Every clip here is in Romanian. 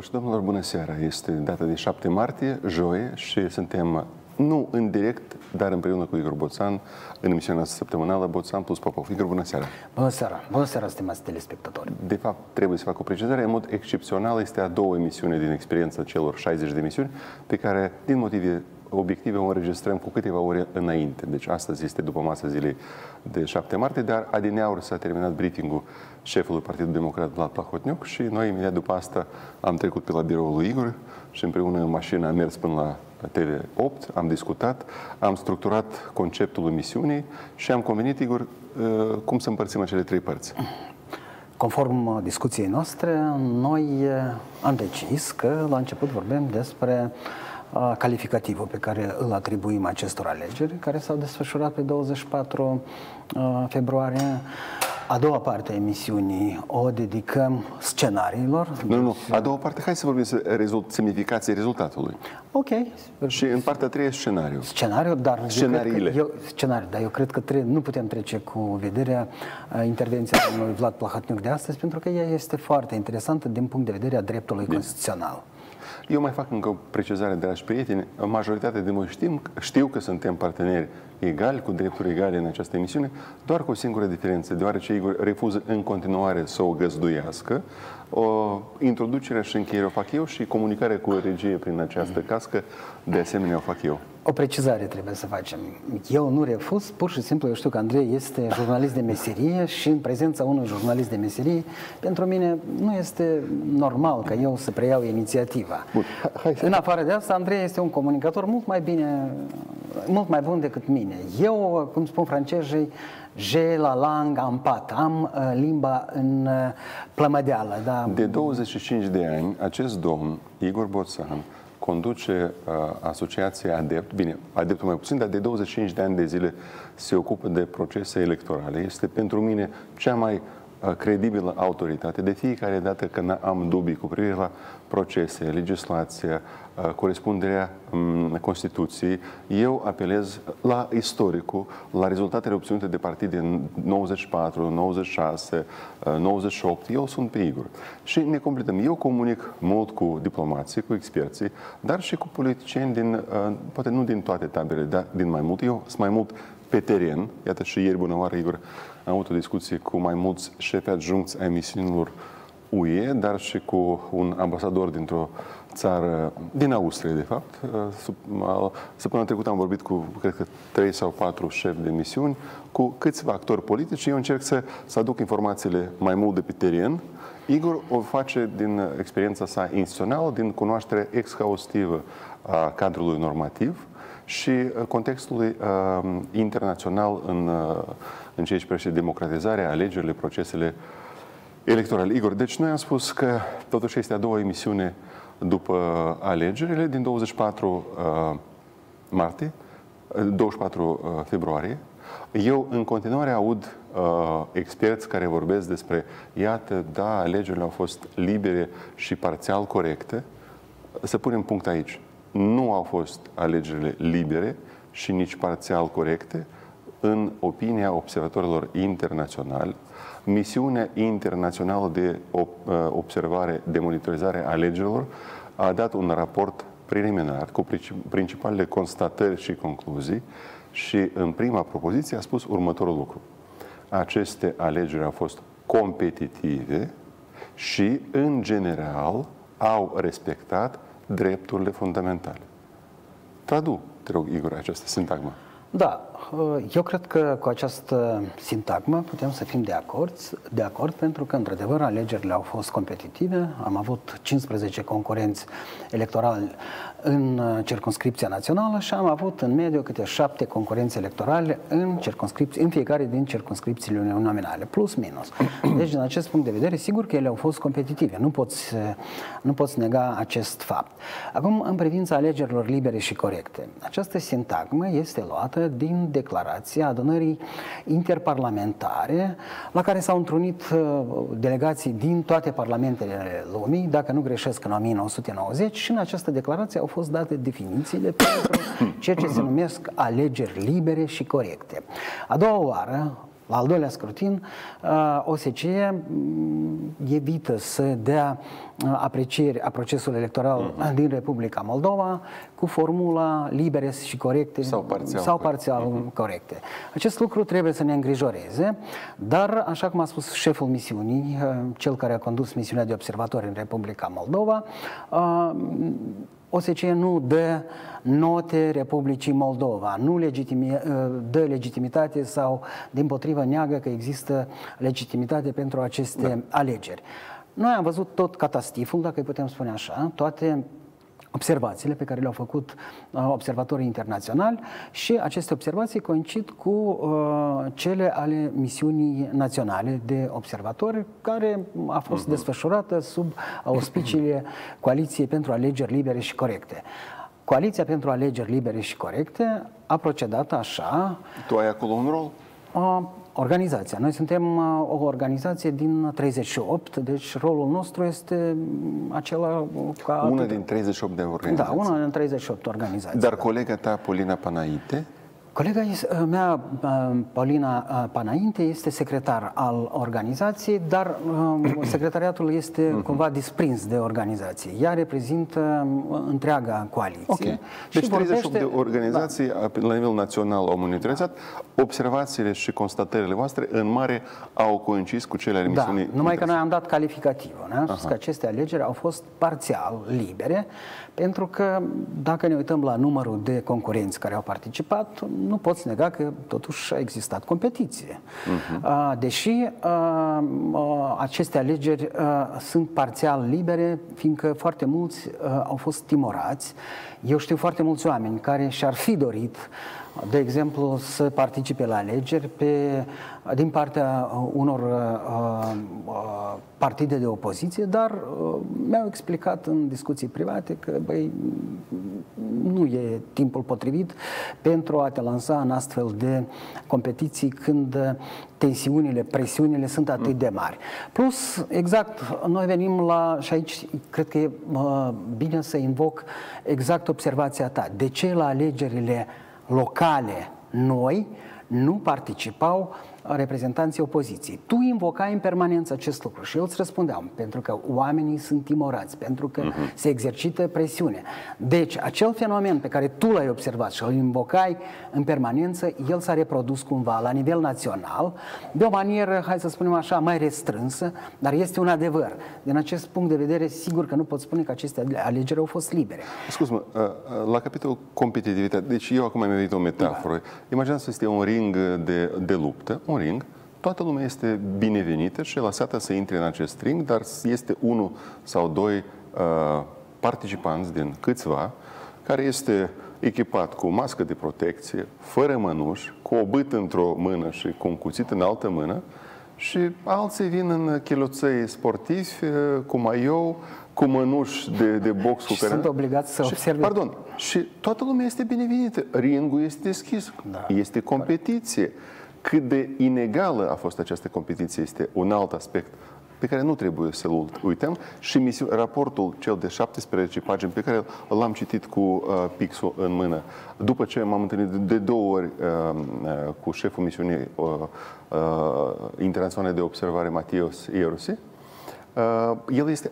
Doamnelor și domnilor, bună seara! Este data de 7 martie, joi, și suntem nu în direct, dar împreună cu Igor Boțan, în emisiunea noastră săptămânală Boțan plus Popov. Igor, bună seara! Bună seara! Bună seara, stimați telespectatori! De fapt, trebuie să fac o precizare. În mod excepțional, este a doua emisiune din experiența celor 60 de emisiuni, pe care, din motive obiective, o înregistrăm cu câteva ore înainte. Deci astăzi este după masă zilei de 7 martie, dar adineauri s-a terminat briefingul șefului Partidului Democrat Vlad Plahotniuc și noi imediat după asta am trecut pe la biroul lui Igor și împreună în mașină am mers până la TV8, am discutat, am structurat conceptul emisiunii și am convenit, Igor, uh, cum să împărțim acele trei părți. Conform uh, discuției noastre, noi uh, am decis că la început vorbim despre calificativul pe care îl atribuim acestor alegeri, care s-au desfășurat pe 24 februarie. A doua parte a emisiunii o dedicăm scenariilor. Nu, nu, nu. A doua parte, hai să vorbim să rezult, semnificației rezultatului. Ok. Și în partea a treia, scenariu. Scenariu, dar... Scenariile. Eu, scenariu, dar eu cred că tre- nu putem trece cu vederea uh, intervenția domnului Vlad Plahatniuc de astăzi, pentru că ea este foarte interesantă din punct de vedere a dreptului Bine. constituțional. Eu mai fac încă o precizare, dragi prieteni. Majoritatea de noi știm, știu că suntem parteneri egali, cu drepturi egale în această emisiune, doar cu o singură diferență, deoarece Igor refuză în continuare să o găzduiască. O, introducerea și încheierea o fac eu și comunicarea cu regie prin această cască, de asemenea o fac eu. O precizare trebuie să facem. Eu nu refuz, pur și simplu eu știu că Andrei este jurnalist de meserie și în prezența unui jurnalist de meserie, pentru mine nu este normal ca eu să preiau inițiativa. Bun. Hai, În afară de asta, Andrei este un comunicator mult mai bine, mult mai bun decât mine. Eu, cum spun francezii, je la lang am pat, am uh, limba în uh, plămădeală. Da? De 25 de ani, acest domn, Igor Boțan, conduce uh, asociația Adept, bine, Adeptul mai puțin, dar de 25 de ani de zile se ocupă de procese electorale. Este pentru mine cea mai Uh, credibilă autoritate de fiecare dată când am dubii cu privire la procese, legislația, uh, corespunderea um, Constituției, eu apelez la istoricul, la rezultatele obținute de partide în 94, 96, 98. Eu sunt pe Igor. Și ne completăm. Eu comunic mult cu diplomații, cu experții, dar și cu politicieni din, uh, poate nu din toate tabele, dar din mai mult. Eu sunt mai mult pe teren. Iată și ieri, bună oară, Igor, am avut o discuție cu mai mulți șefi adjuncți ai misiunilor UE, dar și cu un ambasador dintr-o țară, din Austria, de fapt. Săptămâna trecută am vorbit cu, cred că, trei sau patru șefi de misiuni, cu câțiva actori politici și eu încerc să, să aduc informațiile mai mult de pe teren. Igor o face din experiența sa instituțională, din cunoaștere exhaustivă a cadrului normativ și contextului uh, internațional în uh, în ceea ce privește democratizarea, alegerile, procesele electorale. Igor, deci noi am spus că totuși este a doua emisiune după alegerile din 24 uh, martie, 24 uh, uh, februarie. Eu în continuare aud uh, experți care vorbesc despre, iată, da, alegerile au fost libere și parțial corecte. Să punem punct aici. Nu au fost alegerile libere și nici parțial corecte în opinia observatorilor internaționali, misiunea internațională de uh, observare, de monitorizare a alegerilor a dat un raport preliminar cu principalele constatări și concluzii și în prima propoziție a spus următorul lucru. Aceste alegeri au fost competitive și, în general, au respectat drepturile fundamentale. Tradu, te rog, Igor, această sintagmă. Da, eu cred că cu această sintagmă putem să fim de acord, de acord pentru că, într-adevăr, alegerile au fost competitive. Am avut 15 concurenți electorali în uh, circunscripția națională și am avut în mediu câte șapte concurenți electorale în, circunscripții, în fiecare din circunscripțiile nominale, plus minus. Deci, din acest punct de vedere, sigur că ele au fost competitive. Nu poți, nu poți nega acest fapt. Acum, în privința alegerilor libere și corecte, această sintagmă este luată din declarația adunării interparlamentare la care s-au întrunit uh, delegații din toate parlamentele lumii, dacă nu greșesc în 1990 și în această declarație au fost date definițiile pentru ceea ce se numesc alegeri libere și corecte. A doua oară, La al doilea scrutin, uh, OSCE mm, evită să dea uh, aprecieri a procesului electoral uh-huh. din Republica Moldova cu formula libere și corecte sau parțial, sau parțial uh-huh. corecte. Acest lucru trebuie să ne îngrijoreze, dar, așa cum a spus șeful misiunii, uh, cel care a condus misiunea de observatori în Republica Moldova, OSCE nu dă note Republicii Moldova, nu legitimi, dă legitimitate sau, din potrivă, neagă că există legitimitate pentru aceste da. alegeri. Noi am văzut tot catastiful, dacă îi putem spune așa, toate observațiile pe care le-au făcut uh, observatorii internaționali și aceste observații coincid cu uh, cele ale misiunii naționale de observatori care a fost uh-huh. desfășurată sub auspiciile Coaliției pentru Alegeri Libere și Corecte. Coaliția pentru Alegeri Libere și Corecte a procedat așa. Tu ai acolo un rol? Uh, Organizația. Noi suntem uh, o organizație din 38, deci rolul nostru este mm, acela ca... Una din 38 de organizații. Da, una din 38 organizații. Dar da. colega ta, Polina Panaite, Colega mea, Paulina Panainte, este secretar al organizației, dar secretariatul este mhm. cumva disprins de organizație. Ea reprezintă întreaga coaliție. Okay. Deci 38 vorbește... de organizații da. la nivel național au monitorizat. Observațiile și constatările voastre în mare au coincis cu cele ale da, misiunii. numai că noi am dat calificativul. Ne? Am spus că aceste alegeri au fost parțial libere, pentru că dacă ne uităm la numărul de concurenți care au participat, nu poți nega că totuși a existat competiție. Uh-huh. Deși aceste alegeri sunt parțial libere, fiindcă foarte mulți au fost timorați. Eu știu foarte mulți oameni care și-ar fi dorit de exemplu, să participe la alegeri pe, din partea unor uh, uh, partide de opoziție, dar uh, mi-au explicat în discuții private că băi, nu e timpul potrivit pentru a te lansa în astfel de competiții când tensiunile, presiunile sunt atât de mari. Plus, exact, noi venim la, și aici cred că e uh, bine să invoc exact observația ta. De ce la alegerile locale noi nu participau reprezentanții opoziției. Tu invocai în permanență acest lucru și eu îți răspundeam, pentru că oamenii sunt timorați, pentru că uh-huh. se exercită presiune. Deci, acel fenomen pe care tu l-ai observat și îl invocai în permanență, el s-a reprodus cumva la nivel național, de o manieră, hai să spunem așa, mai restrânsă, dar este un adevăr. Din acest punct de vedere, sigur că nu pot spune că aceste alegeri au fost libere. Scuz-mă, uh, uh, la capitolul competitivitate, deci eu acum am venit o metaforă. Da. Imaginați să este un ring de, de luptă, un ring, toată lumea este binevenită și lăsată să intre în acest ring, dar este unul sau doi uh, participanți din câțiva care este echipat cu mască de protecție, fără mănuși, cu o bât într-o mână și cu un cuțit în altă mână și alții vin în chiloței sportivi, uh, cu maiou, cu mănuși de, de box. Și care... sunt obligați să și, observe. Pardon. Și toată lumea este binevenită. Ringul este deschis. Da. Este competiție. Corect. Cât de inegală a fost această competiție este un alt aspect pe care nu trebuie să-l uităm și misiu, raportul cel de 17 pagini pe care l-am citit cu uh, pixul în mână, după ce m-am întâlnit de două ori uh, uh, cu șeful misiunii uh, uh, internaționale de observare, Matios Ierusi, uh, el este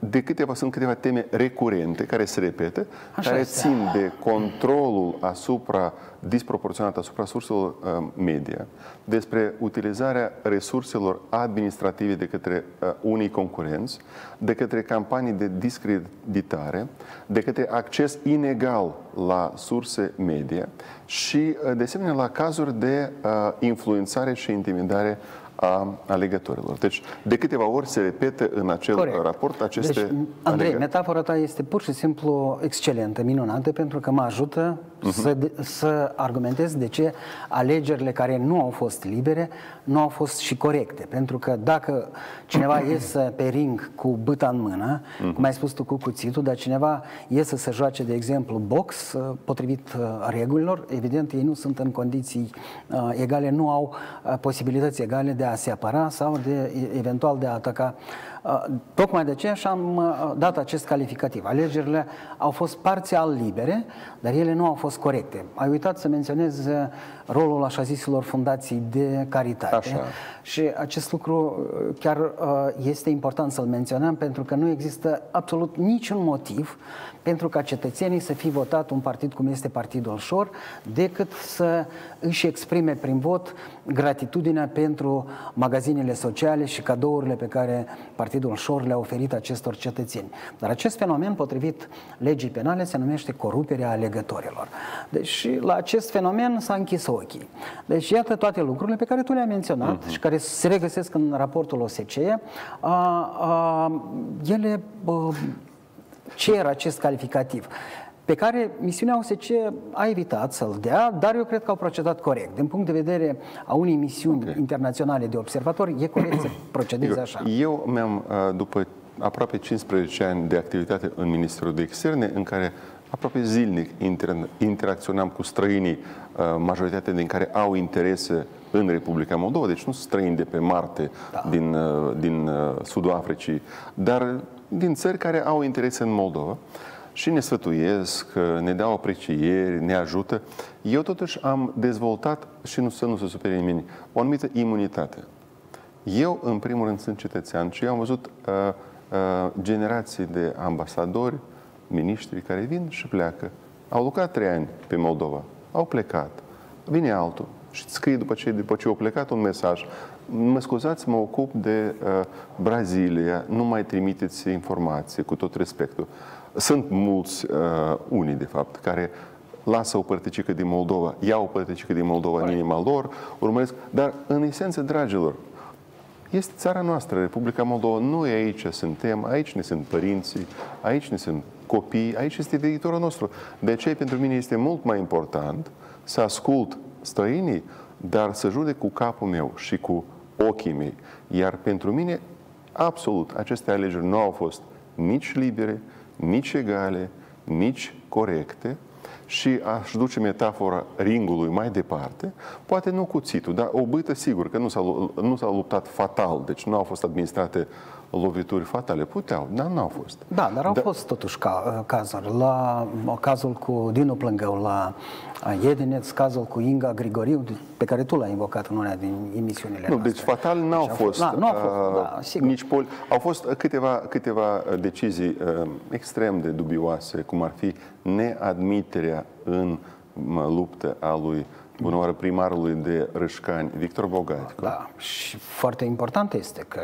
de câteva, sunt câteva teme recurente care se repetă, Așa care este. țin de controlul asupra, disproporționat asupra surselor uh, media, despre utilizarea resurselor administrative de către uh, unii concurenți, de către campanii de discreditare, de către acces inegal la surse media și, uh, de asemenea, la cazuri de uh, influențare și intimidare a alegătorilor. Deci, de câteva ori se repetă în acel Corect. raport aceste deci, Andrei, alegări. metafora ta este pur și simplu excelentă, minunată, pentru că mă ajută uh-huh. să, de, să argumentez de ce alegerile care nu au fost libere nu au fost și corecte. Pentru că dacă cineva iese pe ring cu băta în mână, uh-huh. cum ai spus tu cu cuțitul, dar cineva iese să joace, de exemplu, box, uh, potrivit uh, regulilor, evident, ei nu sunt în condiții uh, egale, nu au uh, posibilități egale de a se apăra sau de eventual de a ataca Tocmai de aceea și-am dat acest calificativ. Alegerile au fost parțial libere, dar ele nu au fost corecte. Ai uitat să menționez rolul așa zisilor fundații de caritate. Așa. Și acest lucru chiar este important să-l menționăm pentru că nu există absolut niciun motiv pentru ca cetățenii să fi votat un partid cum este Partidul Șor, decât să își exprime prin vot gratitudinea pentru magazinele sociale și cadourile pe care Partidul Șor le-a oferit acestor cetățeni. Dar acest fenomen, potrivit legii penale, se numește coruperea alegătorilor. Deci la acest fenomen s-a închis ochii. Deci iată toate lucrurile pe care tu le-ai menționat uh-huh. și care se regăsesc în raportul OSCE. A, a, ele a, cer acest calificativ pe care misiunea OSCE a evitat să-l dea, dar eu cred că au procedat corect. Din punct de vedere a unei misiuni okay. internaționale de observatori, e corect să procedeze așa. Eu mi-am, uh, după aproape 15 ani de activitate în Ministerul de Externe, în care aproape zilnic inter- interacționam cu străinii, uh, majoritatea din care au interese în Republica Moldova, deci nu străini de pe Marte, da. din, uh, din Sudul Africii, dar din țări care au interese în Moldova și ne sfătuiesc, ne dau aprecieri, ne ajută. Eu totuși am dezvoltat, și nu să nu se supere nimeni, o anumită imunitate. Eu, în primul rând, sunt cetățean și eu am văzut uh, uh, generații de ambasadori, miniștri care vin și pleacă. Au lucrat trei ani pe Moldova, au plecat, vine altul și scrie după ce, după ce au plecat un mesaj. Mă scuzați, mă ocup de uh, Brazilia, nu mai trimiteți informații, cu tot respectul. Sunt mulți, uh, unii de fapt, care lasă o părticică din Moldova, iau o părticică din Moldova în inima lor, urmăresc, dar în esență, dragilor, este țara noastră, Republica Moldova. Noi aici suntem, aici ne sunt părinții, aici ne sunt copii, aici este viitorul nostru. De aceea, pentru mine este mult mai important să ascult străinii, dar să judec cu capul meu și cu ochii mei. Iar pentru mine, absolut, aceste alegeri nu au fost nici libere, nici egale, nici corecte și aș duce metafora ringului mai departe, poate nu cuțitul, dar o bâtă sigur că nu s-a, nu s-a luptat fatal, deci nu au fost administrate lovituri fatale. Puteau, dar nu au fost. Da, dar au da. fost totuși ca, cazuri. La cazul cu Dinu Plângău la Iedineț, cazul cu Inga Grigoriu, pe care tu l-ai invocat în una din emisiunile Nu, deci fatal n-au fost. Da, nu au fost, da, sigur. Nici pol... Au fost câteva, câteva decizii uh, extrem de dubioase, cum ar fi neadmiterea în luptă a lui bunoară primarului de Râșcani, Victor Bogatico. Da, și foarte important este că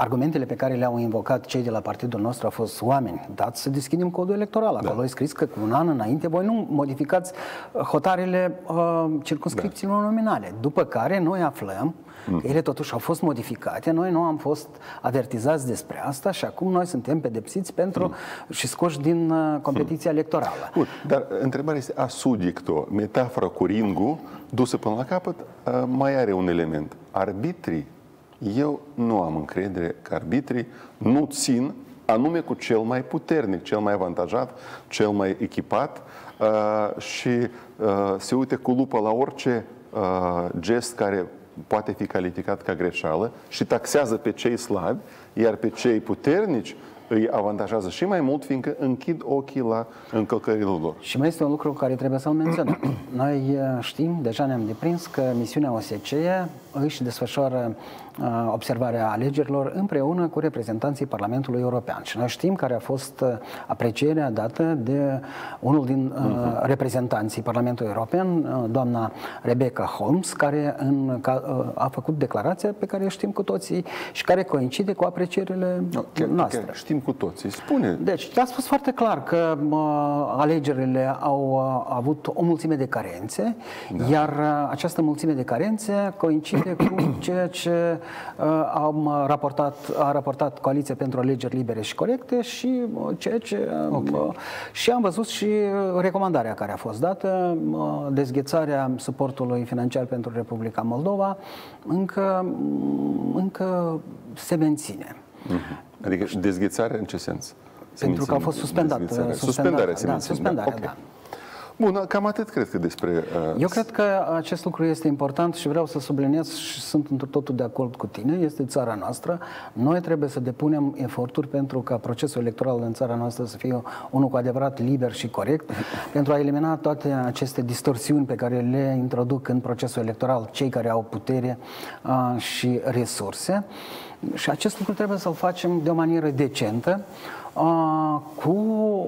argumentele pe care le-au invocat cei de la partidul nostru au fost oameni, dați să deschidem codul electoral. Acolo da. e scris că cu un an înainte voi nu modificați hotarele uh, circunscripțiilor da. nominale. După care noi aflăm că ele totuși au fost modificate, noi nu am fost avertizați despre asta și acum noi suntem pedepsiți pentru mm. și scoși din uh, competiția electorală. Bun, dar întrebarea este asudicto, metafora cu ringul, dusă până la capăt, uh, mai are un element. Arbitrii eu nu am încredere că arbitrii nu țin anume cu cel mai puternic, cel mai avantajat, cel mai echipat uh, și uh, se uite cu lupă la orice uh, gest care poate fi calificat ca greșeală și taxează pe cei slabi, iar pe cei puternici îi avantajează și mai mult, fiindcă închid ochii la încălcările lor. Și mai este un lucru care trebuie să-l menționăm. Noi uh, știm, deja ne-am deprins că misiunea OSCE își desfășoară Uh, observarea alegerilor împreună cu reprezentanții Parlamentului European. Și noi știm care a fost uh, aprecierea dată de unul din uh-huh. reprezentanții Parlamentului European, uh, doamna Rebecca Holmes, care în, a făcut declarația pe care știm cu toții și care coincide cu aprecierile no, chiar, noastre. Chiar știm cu toții. Spune. Deci, a spus foarte clar că uh, alegerile au uh, avut o mulțime de carențe, da. iar uh, această mulțime de carențe coincide cu ceea ce Uh, am raportat, a raportat Coaliția pentru Alegeri Libere și Corecte și uh, ceea ce okay. Uh, și am văzut și recomandarea care a fost dată, dezghețarea suportului financiar pentru Republica Moldova încă, mm, încă se menține. Uh-huh. Adică dezghețarea în ce sens? Se pentru că a fost suspendat. Suspendarea se da, suspendarea, da. Okay. Bun, cam atât cred că despre... Uh... Eu cred că acest lucru este important și vreau să subliniez și sunt într totul de acord cu tine. Este țara noastră. Noi trebuie să depunem eforturi pentru ca procesul electoral în țara noastră să fie unul cu adevărat liber și corect, pentru a elimina toate aceste distorsiuni pe care le introduc în procesul electoral cei care au putere uh, și resurse. Și acest lucru trebuie să-l facem de o manieră decentă, uh, cu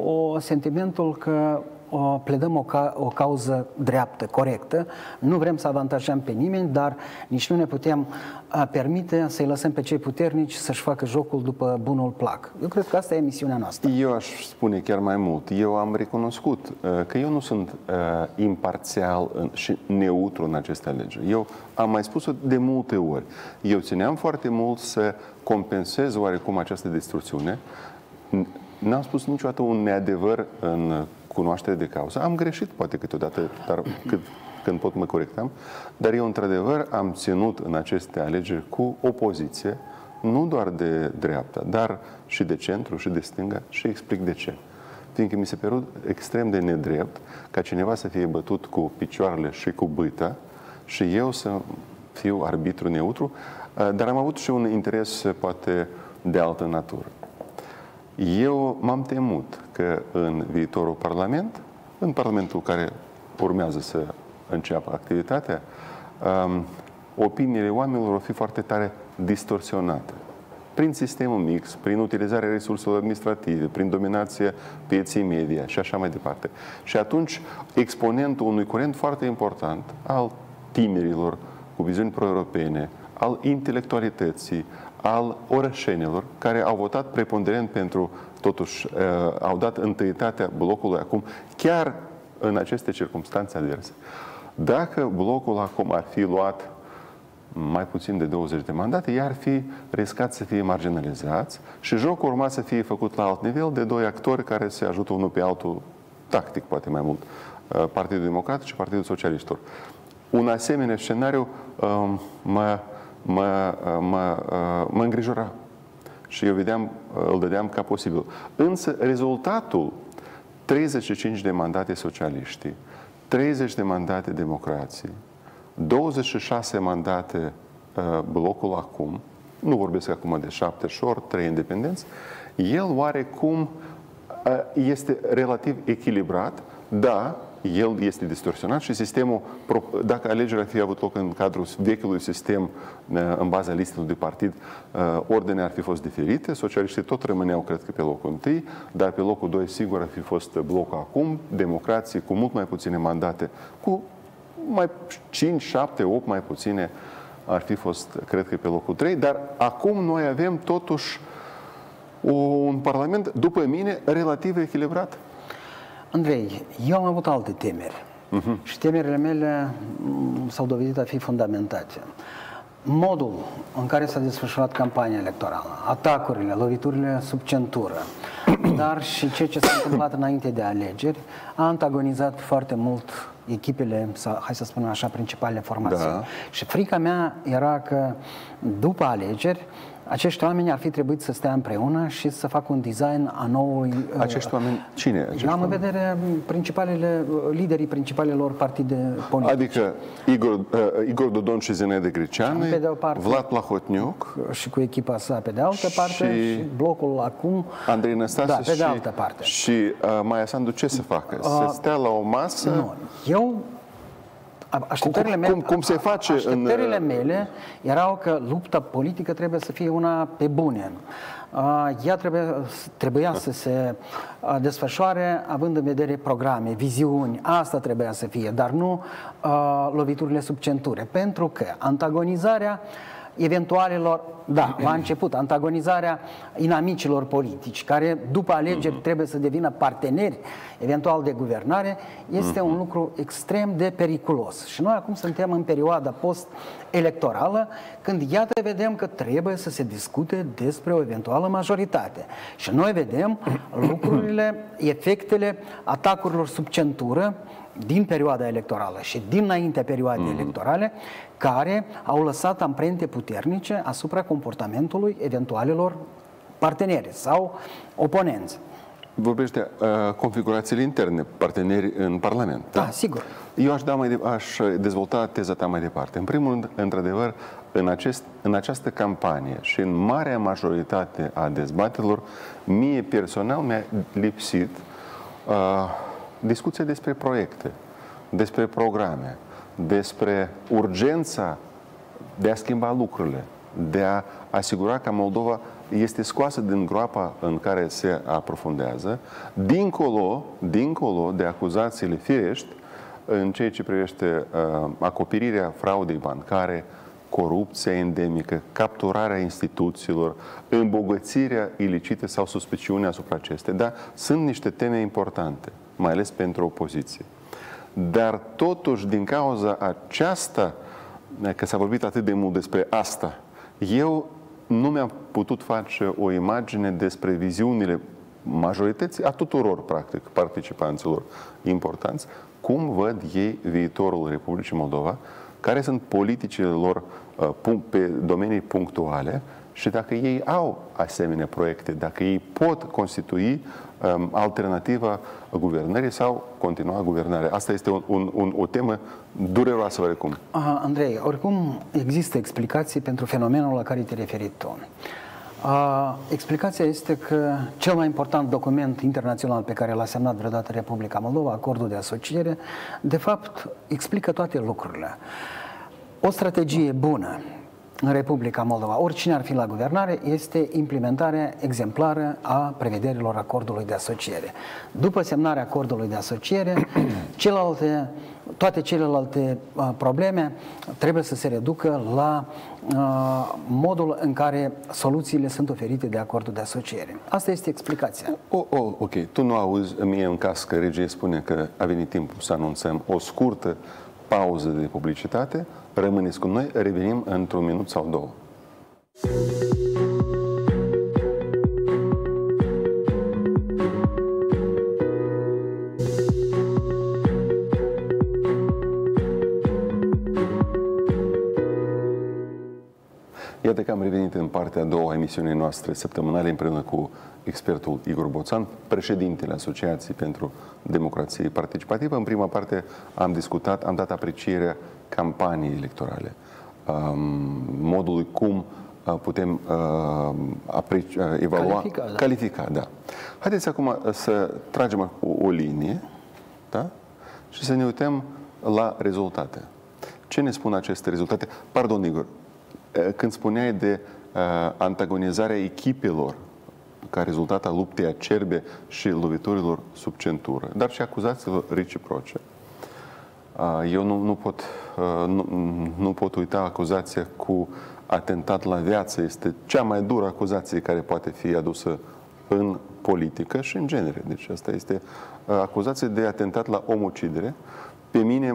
o, sentimentul că o, pledăm o, ca, o cauză dreaptă, corectă. Nu vrem să avantajăm pe nimeni, dar nici nu ne putem a, permite să-i lăsăm pe cei puternici să-și facă jocul după bunul plac. Eu cred că asta e misiunea noastră. Eu aș spune chiar mai mult. Eu am recunoscut uh, că eu nu sunt uh, imparțial în, și neutru în aceste alegeri. Eu am mai spus-o de multe ori. Eu țineam foarte mult să compensez oarecum această destrucțiune. N-am spus niciodată un neadevăr în cunoaștere de cauză. Am greșit poate câteodată, dar cât, când pot mă corectam, dar eu într-adevăr am ținut în aceste alegeri cu opoziție, nu doar de dreapta, dar și de centru și de stânga și explic de ce. Fiindcă mi se părut extrem de nedrept ca cineva să fie bătut cu picioarele și cu băta și eu să fiu arbitru neutru, dar am avut și un interes poate de altă natură. Eu m-am temut că în viitorul Parlament, în Parlamentul care urmează să înceapă activitatea, um, opiniile oamenilor vor fi foarte tare distorsionate. Prin sistemul mix, prin utilizarea resurselor administrative, prin dominația pieții media și așa mai departe. Și atunci, exponentul unui curent foarte important al tinerilor cu viziuni pro-europene, al intelectualității, al orășenilor care au votat preponderent pentru, totuși, uh, au dat întâietatea blocului acum, chiar în aceste circunstanțe adverse. Dacă blocul acum ar fi luat mai puțin de 20 de mandate, i-ar fi riscat să fie marginalizați și jocul urma să fie făcut la alt nivel de doi actori care se ajută unul pe altul, tactic poate mai mult, uh, Partidul Democrat și Partidul Socialistor. Un asemenea scenariu um, mă mă, mă, mă îngrijora. Și eu vedeam, îl dădeam ca posibil. Însă rezultatul 35 de mandate socialiști, 30 de mandate democrații, 26 mandate blocul acum, nu vorbesc acum de șapte șor, trei independenți, el oarecum este relativ echilibrat, da, el este distorsionat și sistemul, dacă alegerea fi avut loc în cadrul vechiului sistem, în baza listelor de partid, uh, ordinea ar fi fost diferită, socialiștii tot rămâneau, cred că, pe locul întâi, dar pe locul doi, sigur, ar fi fost blocul acum, democrații cu mult mai puține mandate, cu mai 5, 7, 8 mai puține ar fi fost, cred că, pe locul 3, dar acum noi avem totuși un parlament, după mine, relativ echilibrat. Andrei, eu am avut alte temeri uh-huh. și temerile mele mm, s-au dovedit a fi fundamentate. Modul în care s-a desfășurat campania electorală, atacurile, loviturile sub centură, dar și ceea ce s-a întâmplat înainte de alegeri, a antagonizat foarte mult echipele, sau, hai să spunem așa, principalele formații. Da. Și frica mea era că după alegeri acești oameni ar fi trebuit să stea împreună și să facă un design a noului... Uh, acești oameni, cine? Acești am în vedere principalele, uh, liderii principalelor partide politice. Adică Igor, uh, Igor Dodon și Zenede Greceanu, pe de o parte, Vlad Plahotniuc și cu echipa sa pe de altă parte și, și blocul acum Andrei Năstase da, pe de și, altă parte. Și uh, Maia Sandu ce să facă? Uh, să stea la o masă? Nu. Eu Așteptările mele, cum, cum se face așteptările în... mele erau că lupta politică trebuie să fie una pe bune. Ea trebuie, trebuia să se desfășoare având în vedere programe, viziuni, asta trebuia să fie, dar nu loviturile sub centure, pentru că antagonizarea eventualelor, da, la început, antagonizarea inamicilor politici, care după alegeri mhm. trebuie să devină parteneri eventual de guvernare, este un mhm. lucru extrem de periculos. Și noi acum suntem în perioada post-electorală, când iată vedem că trebuie să se discute despre o eventuală majoritate. Și noi vedem lucrurile, efectele atacurilor sub centură, din perioada electorală și dinaintea perioadei mm. electorale, care au lăsat amprente puternice asupra comportamentului eventualelor parteneri sau oponenți. Vorbește de uh, configurațiile interne, parteneri în Parlament. Da, da sigur. Eu aș, da mai de, aș dezvolta teza ta mai departe. În primul rând, într-adevăr, în, acest, în această campanie și în marea majoritate a dezbaterilor, mie personal mi-a lipsit uh, discuția despre proiecte, despre programe, despre urgența de a schimba lucrurile, de a asigura că Moldova este scoasă din groapa în care se aprofundează, dincolo, dincolo de acuzațiile firești în ceea ce privește uh, acoperirea fraudei bancare, corupția endemică, capturarea instituțiilor, îmbogățirea ilicită sau suspiciunea asupra acestea. Dar sunt niște teme importante, mai ales pentru opoziție. Dar totuși, din cauza aceasta, că s-a vorbit atât de mult despre asta, eu nu mi-am putut face o imagine despre viziunile majorității, a tuturor, practic, participanților importanți, cum văd ei viitorul Republicii Moldova, care sunt politicile lor uh, pe domenii punctuale și dacă ei au asemenea proiecte, dacă ei pot constitui um, alternativa guvernării sau continua guvernarea. Asta este un, un, un, o temă dureroasă, oarecum. Aha, Andrei, oricum există explicații pentru fenomenul la care te referi tu. Uh, explicația este că cel mai important document internațional pe care l-a semnat vreodată Republica Moldova, acordul de asociere, de fapt explică toate lucrurile. O strategie bună în Republica Moldova, oricine ar fi la guvernare, este implementarea exemplară a prevederilor acordului de asociere. După semnarea acordului de asociere, celelalte, toate celelalte uh, probleme trebuie să se reducă la uh, modul în care soluțiile sunt oferite de acordul de asociere. Asta este explicația. Oh, oh, ok, tu nu auzi mie în caz că regie spune că a venit timpul să anunțăm o scurtă pauză de publicitate, Rămâneți cu noi, revenim într-un minut sau două. Iată că am revenit în partea a doua a emisiunii noastre săptămânale împreună cu expertul Igor Boțan, președintele Asociației pentru Democrație Participativă. În prima parte am discutat, am dat aprecierea campanii electorale, um, modului cum uh, putem uh, uh, evalua, califica, da. califica, da. Haideți acum să tragem o, o linie, da? Și să ne uităm la rezultate. Ce ne spun aceste rezultate? Pardon, Igor, când spuneai de uh, antagonizarea echipelor ca rezultat al luptei acerbe și loviturilor sub centură, dar și acuzațiilor reciproce. Eu nu, nu, pot, nu, nu pot uita acuzația cu atentat la viață. Este cea mai dură acuzație care poate fi adusă în politică și în genere. Deci asta este acuzație de atentat la omucidere. Pe mine,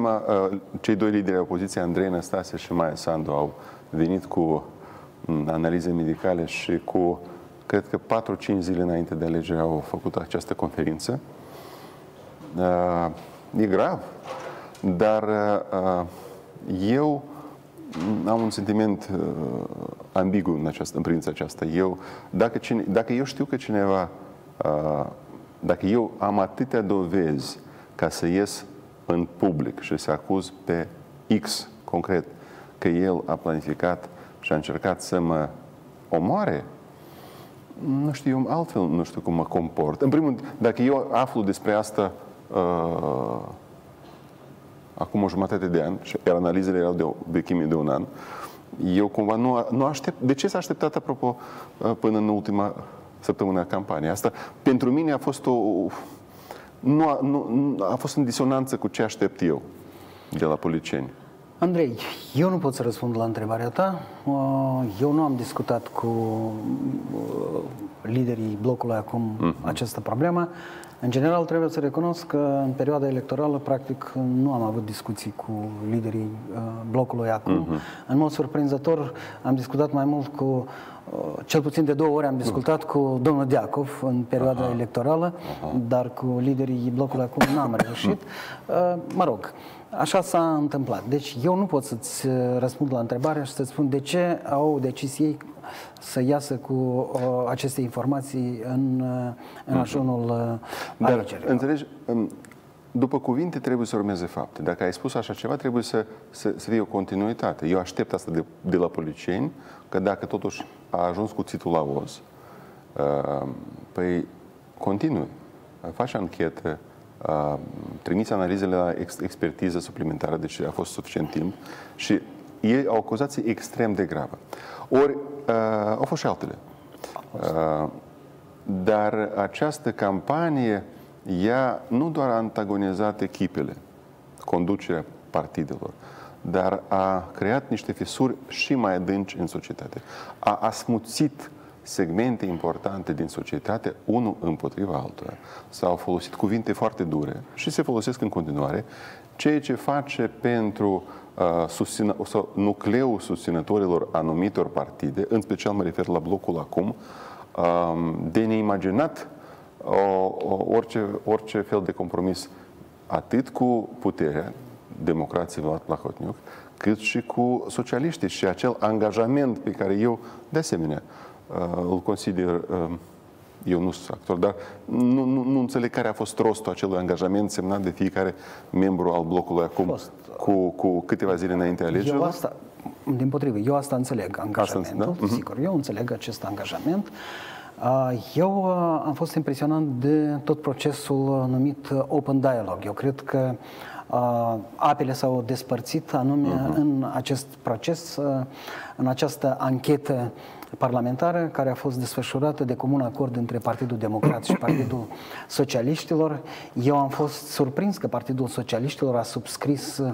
cei doi lideri ai opoziției, Andrei Năstase și Maia Sandu, au venit cu analize medicale și cu, cred că 4-5 zile înainte de alegere au făcut această conferință. E grav. Dar uh, eu am un sentiment uh, ambigu în, această, în privința aceasta. Eu, dacă, cine, dacă eu știu că cineva, uh, dacă eu am atâtea dovezi ca să ies în public și să acuz pe X concret că el a planificat și a încercat să mă omoare, nu știu, eu altfel nu știu cum mă comport. În primul rând, dacă eu aflu despre asta uh, acum o jumătate de ani, și iar analizele erau de o vechime de un an, eu cumva nu, nu aștept... De ce s-a așteptat, apropo, uh, până în ultima săptămână a campaniei? Asta, pentru mine, a fost o... Nu a, nu, a fost în disonanță cu ce aștept eu de la policieni. Andrei, eu nu pot să răspund la întrebarea ta. Uh, eu nu am discutat cu uh, liderii blocului acum mm-hmm. această problemă. În general, trebuie să recunosc că în perioada electorală, practic, nu am avut discuții cu liderii uh, blocului acum. Uh-huh. În mod surprinzător, am discutat mai mult cu, uh, cel puțin de două ori am discutat uh-huh. cu domnul Deacov în perioada uh-huh. electorală, uh-huh. dar cu liderii blocului acum n-am reușit. Uh, mă rog, Așa s-a întâmplat. Deci eu nu pot să-ți răspund la întrebare și să-ți spun de ce au decis ei să iasă cu uh, aceste informații în, uh, în mhm. ajunul uh, alegerilor. Înțelegi, um, după cuvinte trebuie să urmeze fapte. Dacă ai spus așa ceva, trebuie să, să, să fie o continuitate. Eu aștept asta de, de la policieni, că dacă totuși a ajuns cuțitul la os, uh, păi continui, faci anchetă, uh, trimiți analizele la ex- expertiză suplimentară, deci a fost suficient timp și ei au acuzație extrem de gravă. Ori uh, au fost și altele. Uh, dar această campanie ea nu doar a antagonizat echipele, conducerea partidelor, dar a creat niște fisuri și mai adânci în societate. A asmuțit segmente importante din societate, unul împotriva altora. S-au folosit cuvinte foarte dure și se folosesc în continuare, ceea ce face pentru uh, susțină, sau nucleul susținătorilor anumitor partide, în special mă refer la blocul acum, uh, de neimaginat o, orice, orice fel de compromis, atât cu puterea, democrației Vlad Plahotniuc, cât și cu socialiștii și acel angajament pe care eu, de asemenea, uh, îl consider, uh, eu nu sunt actor, dar nu, nu, nu înțeleg care a fost rostul acelui angajament semnat de fiecare membru al blocului acum fost. cu, cu câteva zile înainte alegerilor. Eu asta, din potrivă, eu asta înțeleg, angajamentul, asta, da? sigur, eu înțeleg acest angajament. Uh, eu am fost impresionat de tot procesul numit Open Dialogue. Eu cred că apele s-au despărțit anume uh-huh. în acest proces, în această anchetă parlamentară care a fost desfășurată de comun acord între Partidul Democrat și Partidul Socialiștilor. Eu am fost surprins că Partidul Socialiștilor a subscris uh,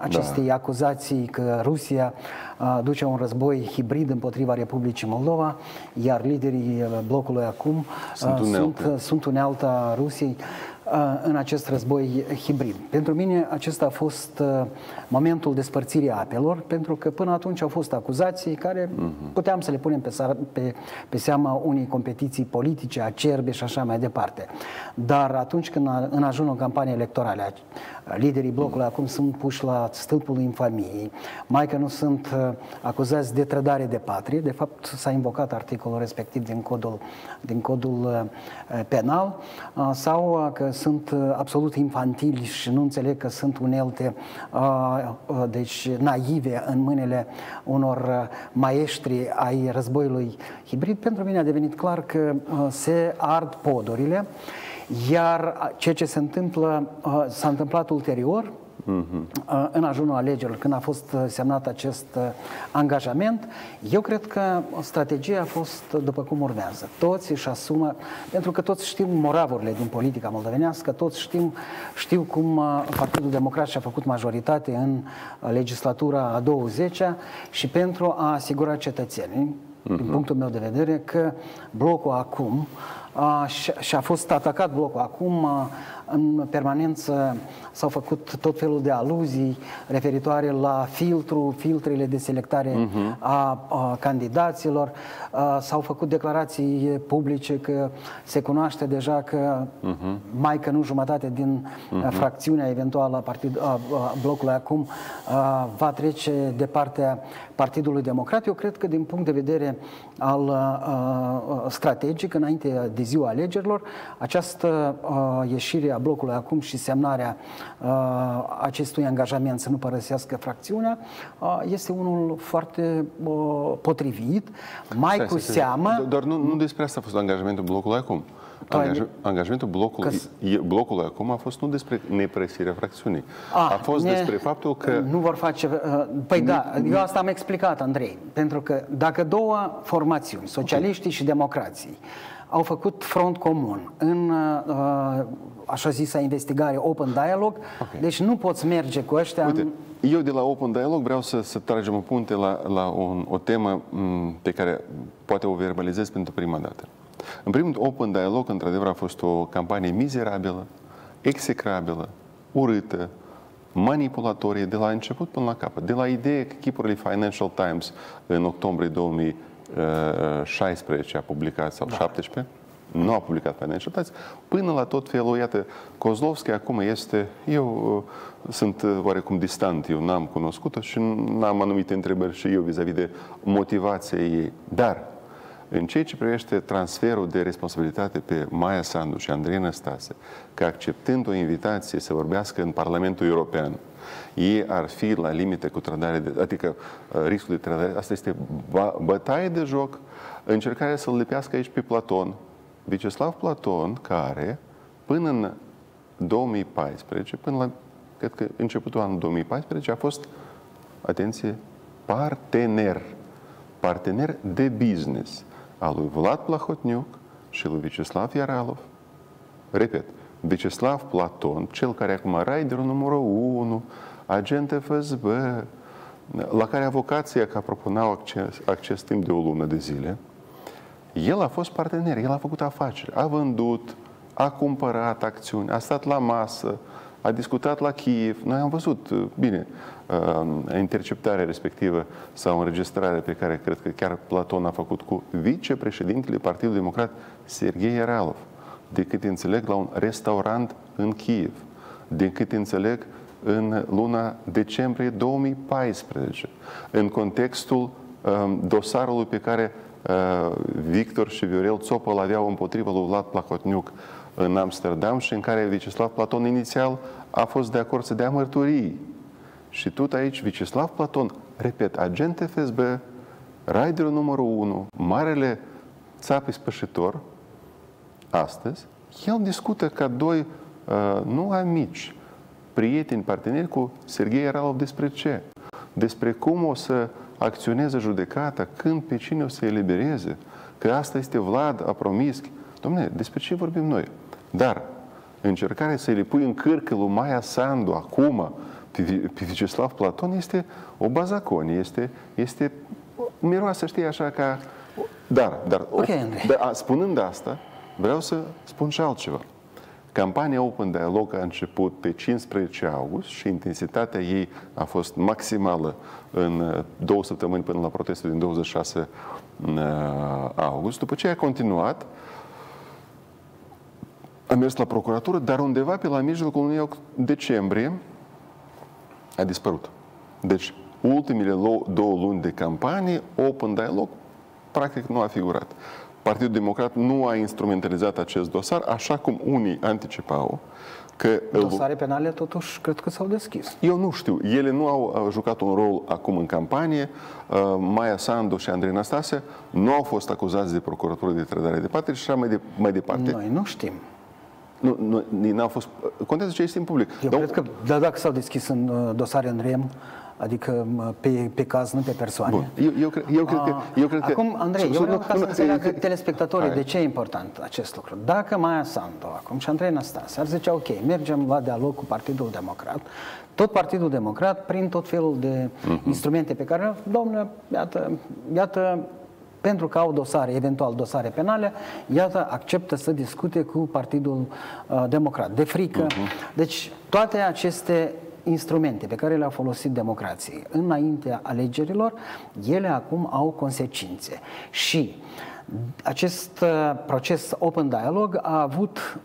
acestei da. acuzații că Rusia uh, duce un război hibrid împotriva Republicii Moldova, iar liderii uh, blocului acum sunt, uh, sunt, sunt unealta Rusiei în acest război hibrid. Pentru mine acesta a fost momentul despărțirii apelor, pentru că până atunci au fost acuzații care uh-huh. puteam să le punem pe, pe, pe seama unei competiții politice, acerbe și așa mai departe. Dar atunci când a, în ajunul campaniei electorale liderii blocului acum sunt puși la stâlpul infamiei, mai că nu sunt uh, acuzați de trădare de patrie, de fapt s-a invocat articolul respectiv din codul, din codul uh, penal, uh, sau că sunt absolut infantili și nu înțeleg că sunt unelte deci naive în mâinile unor maestri ai războiului hibrid, pentru mine a devenit clar că se ard podurile iar ceea ce se întâmplă, s-a întâmplat ulterior, uh-huh. în ajunul alegerilor, când a fost semnat acest angajament, eu cred că strategia a fost după cum urmează. Toți își asumă, pentru că toți știm moravurile din politica moldovenească, toți știm, știu cum Partidul Democrat și-a făcut majoritate în legislatura a 20-a și pentru a asigura cetățenii, uh-huh. din mhm. punctul meu de vedere, că blocul acum și a fost atacat blocul. Acum, în permanență, s-au făcut tot felul de aluzii referitoare la filtru, filtrele de selectare uh-huh. a, a candidaților. A, s-au făcut declarații publice că se cunoaște deja că uh-huh. mai că nu jumătate din uh-huh. fracțiunea eventuală a, partid, a, a blocului acum a, va trece de partea Partidului Democrat. Eu cred că din punct de vedere al a, a, strategic, înainte de ziua alegerilor, această a, ieșire a blocului acum și semnarea uh, acestui angajament să nu părăsească fracțiunea uh, este unul foarte uh, potrivit, mai stai, cu stai, seamă... Doar nu, nu despre asta a fost angajamentul blocului acum. Angaj, angajamentul blocului, că... blocului acum a fost nu despre nepărăsirea fracțiunii. A, a fost ne... despre faptul că... Nu vor face... Uh, păi da, eu asta am explicat, Andrei. Pentru că dacă două formațiuni, socialiștii okay. și democrații, au făcut front comun în uh, așa zisa investigare Open Dialogue, okay. deci nu poți merge cu ăștia Uite, în... eu de la Open Dialogue vreau să, să tragem o punte la, la un, o temă m, pe care poate o verbalizez pentru prima dată. În primul rând, Open Dialogue, într-adevăr, a fost o campanie mizerabilă, execrabilă, urâtă, manipulatorie de la început până la capăt. De la ideea că chipurile Financial Times în octombrie 2016 a publicat, sau da. 17, nu a publicat pe neșeptați, până la tot felul, iată, Kozlovski acum este, eu uh, sunt uh, oarecum distant, eu n-am cunoscut-o și n-am anumite întrebări și eu vis-a-vis de motivația ei, dar în ceea ce privește transferul de responsabilitate pe Maia Sandu și Andrei Năstase, că acceptând o invitație să vorbească în Parlamentul European, ei ar fi la limite cu trădare, de, adică uh, riscul de trădare, asta este bătaie de joc, încercarea să-l lipească aici pe Platon, Vyacheslav Platon, care până în 2014, până la, cred că începutul anului 2014, a fost, atenție, partener, partener de business al lui Vlad Plahotniuc și lui Vyacheslav Iaralov. Repet, Vyacheslav Platon, cel care acum raiderul numărul 1, agent FSB, la care avocația, ca propunau acces, acces timp de o lună de zile, el a fost partener, el a făcut afaceri, a vândut, a cumpărat acțiuni, a stat la masă, a discutat la Kiev. Noi am văzut, uh, bine, uh, interceptarea respectivă sau înregistrarea pe care cred că chiar Platon a făcut cu vicepreședintele Partidului Democrat, Sergei Eralov, de cât înțeleg, la un restaurant în Kiev, de cât înțeleg, în luna decembrie 2014, în contextul um, dosarului pe care uh, Victor și Viorel Țopăl aveau împotriva lui Vlad Plahotniuc în Amsterdam și în care Vyacheslav Platon inițial a fost de acord să dea mărturii. Și tot aici Vyacheslav Platon, repet, agent FSB, raiderul numărul 1, marele țap spășitor, astăzi, el discută ca doi, uh, nu amici, prieteni, parteneri cu Serghei Aralov despre ce? Despre cum o să acționeze judecata, când pe cine o să elibereze, că asta este Vlad, a promis. Dom'le, despre ce vorbim noi? Dar încercarea să-i le pui în cârcă lui Maia Sandu acum, pe, pe Vyacheslav Platon, este o bazaconie, este, este miroasă, știi, așa ca... Dar, dar, okay, dar spunând asta, vreau să spun și altceva. Campania Open Dialog a început pe 15 august și intensitatea ei a fost maximală în uh, două săptămâni până la protestul din 26 uh, august. După ce a continuat, a mers la procuratură, dar undeva pe la mijlocul lunii decembrie a dispărut. Deci, ultimele două luni de campanie, Open Dialog, practic nu a figurat. Partidul Democrat nu a instrumentalizat acest dosar, așa cum unii anticipau. Că Dosare penale totuși cred că s-au deschis. Eu nu știu. Ele nu au jucat un rol acum în campanie. Uh, Maia Sandu și Andrei Nastase nu au fost acuzați de procuratură de trădare de patrie și așa mai, de, mai departe. Noi nu știm. Nu, nu, n-au fost... Contează ce este în public. Eu Dar... cred că, da, dacă s-au deschis în uh, dosare în REM, Adică pe, pe caz, nu pe persoane. Bun. Eu, eu, cred, eu, cred că, eu cred că... Acum, Andrei, eu vreau ca să înțeleagă telespectatorii de ce e important acest lucru. Dacă Maia Sandu acum și Andrei Năstase ar zice, ok, mergem la dialog cu Partidul Democrat, tot Partidul Democrat, prin tot felul de uh-huh. instrumente pe care, domnule, iată, iată pentru că au dosare, eventual dosare penale, iată, acceptă să discute cu Partidul uh, Democrat. De frică. Uh-huh. Deci, toate aceste instrumente pe care le-a folosit democrației înaintea alegerilor, ele acum au consecințe. Și acest uh, proces Open Dialog a avut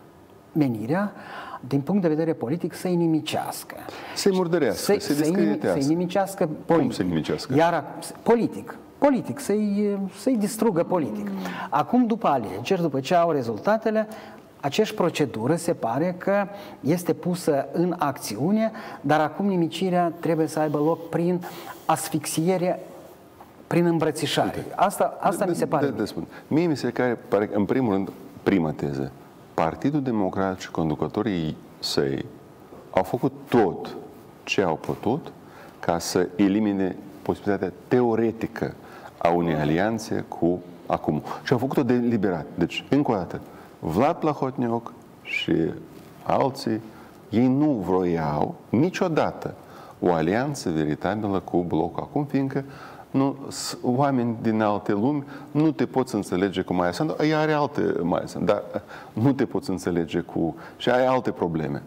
menirea din punct de vedere politic, să-i nimicească. Să-i murdărească, să-i, să-i, să-i nimicească politic. Cum să-i nimicească? Iar politic politic, să-i, să-i distrugă politic. Acum, după alegeri, după ce au rezultatele, aceeași procedură se pare că este pusă în acțiune, dar acum nimicirea trebuie să aibă loc prin asfixiere prin îmbrățișare. Asta, asta de, mi se pare. De, de, spun. Mie mi se pare, pare, în primul rând, prima teză. Partidul Democrat și conducătorii săi au făcut tot ce au putut ca să elimine posibilitatea teoretică a unei alianțe cu acum. Și au făcut-o deliberat. Deci, încă o dată, Vlad Plahotniuc și alții, ei nu vroiau niciodată o alianță veritabilă cu blocul acum, fiindcă nu, oameni din alte lumi nu te poți înțelege cu Maia Sandu, ea are alte Maia Sandu, dar nu te poți înțelege cu... și ai alte probleme.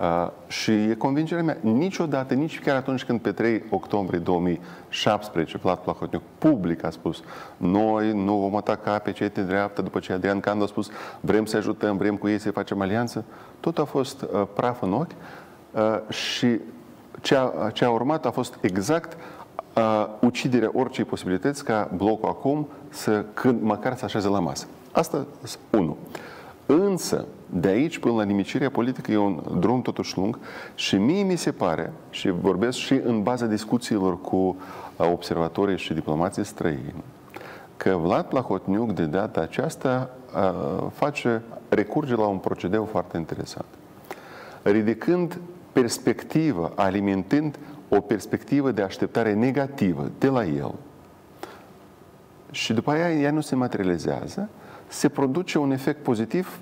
Uh, și e convingerea mea, niciodată, nici chiar atunci când pe 3 octombrie 2017 Vlad Plahotniuc public a spus noi nu vom ataca pe cei de dreapta, după ce Adrian Candu a spus vrem să ajutăm, vrem cu ei să facem alianță, tot a fost uh, praf în ochi uh, și ce a, ce a urmat a fost exact uh, uciderea oricei posibilități ca blocul acum să, când, măcar să așeze la masă. Asta, unu. Însă, de aici până la nimicirea politică e un drum totuși lung și mie mi se pare, și vorbesc și în baza discuțiilor cu uh, observatorii și diplomații străini, că Vlad Plahotniuc de data aceasta uh, face, recurge la un procedeu foarte interesant. Ridicând perspectivă, alimentând o perspectivă de așteptare negativă de la el și după aia ea nu se materializează, se produce un efect pozitiv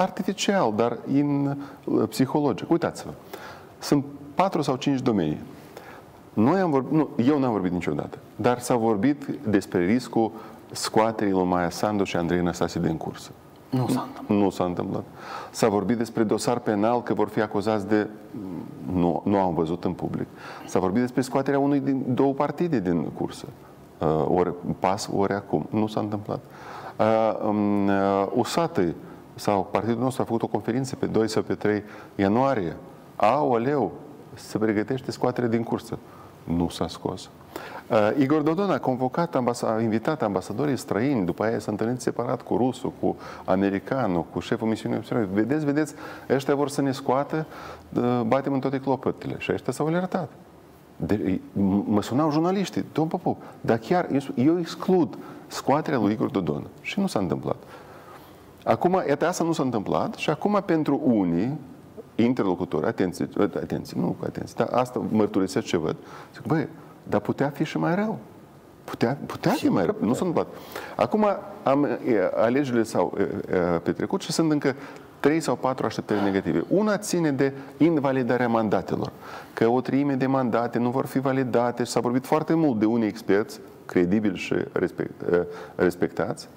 artificial, dar in uh, psihologic. Uitați-vă, sunt patru sau cinci domenii. Noi am vorbit, nu, eu n-am vorbit niciodată, dar s-a vorbit despre riscul scoaterii lui Maia Sandu și Andrei Năstase din cursă. Nu s-a întâmplat. Nu s-a întâmplat. S-a vorbit despre dosar penal, că vor fi acuzați de... Nu, nu am văzut în public. S-a vorbit despre scoaterea unui din două partide din cursă. Uh, ori pas, ori acum. Nu s-a întâmplat. Uh, um, uh, USATE sau partidul nostru a făcut o conferință pe 2 sau pe 3 ianuarie. Aoleu, se pregătește scoaterea din cursă. Nu s-a scos. Uh, Igor Dodon a convocat, ambas- a invitat ambasadorii străini, după aia s-a întâlnit separat cu rusul, cu americanul, cu șeful misiunii operaționale. Vedeți, vedeți, ăștia vor să ne scoată, uh, batem în toate clopătile. Și ăștia s-au alertat. De, mă sunau jurnaliștii, domn Popu, dar chiar eu, eu exclud scoaterea lui Igor Dodon. Și nu s-a întâmplat. Acum, iată, asta nu s-a întâmplat și acum pentru unii interlocutori, atenție, atenție, nu, atenție, dar asta mărturisesc ce văd, zic, băi, dar putea fi și mai rău. Putea, putea fi mai rău, nu s-a întâmplat. Acum am, alegerile s-au petrecut și sunt încă trei sau patru așteptări negative. Una ține de invalidarea mandatelor, că o treime de mandate nu vor fi validate și s-a vorbit foarte mult de unii experți credibili și respect, respectați,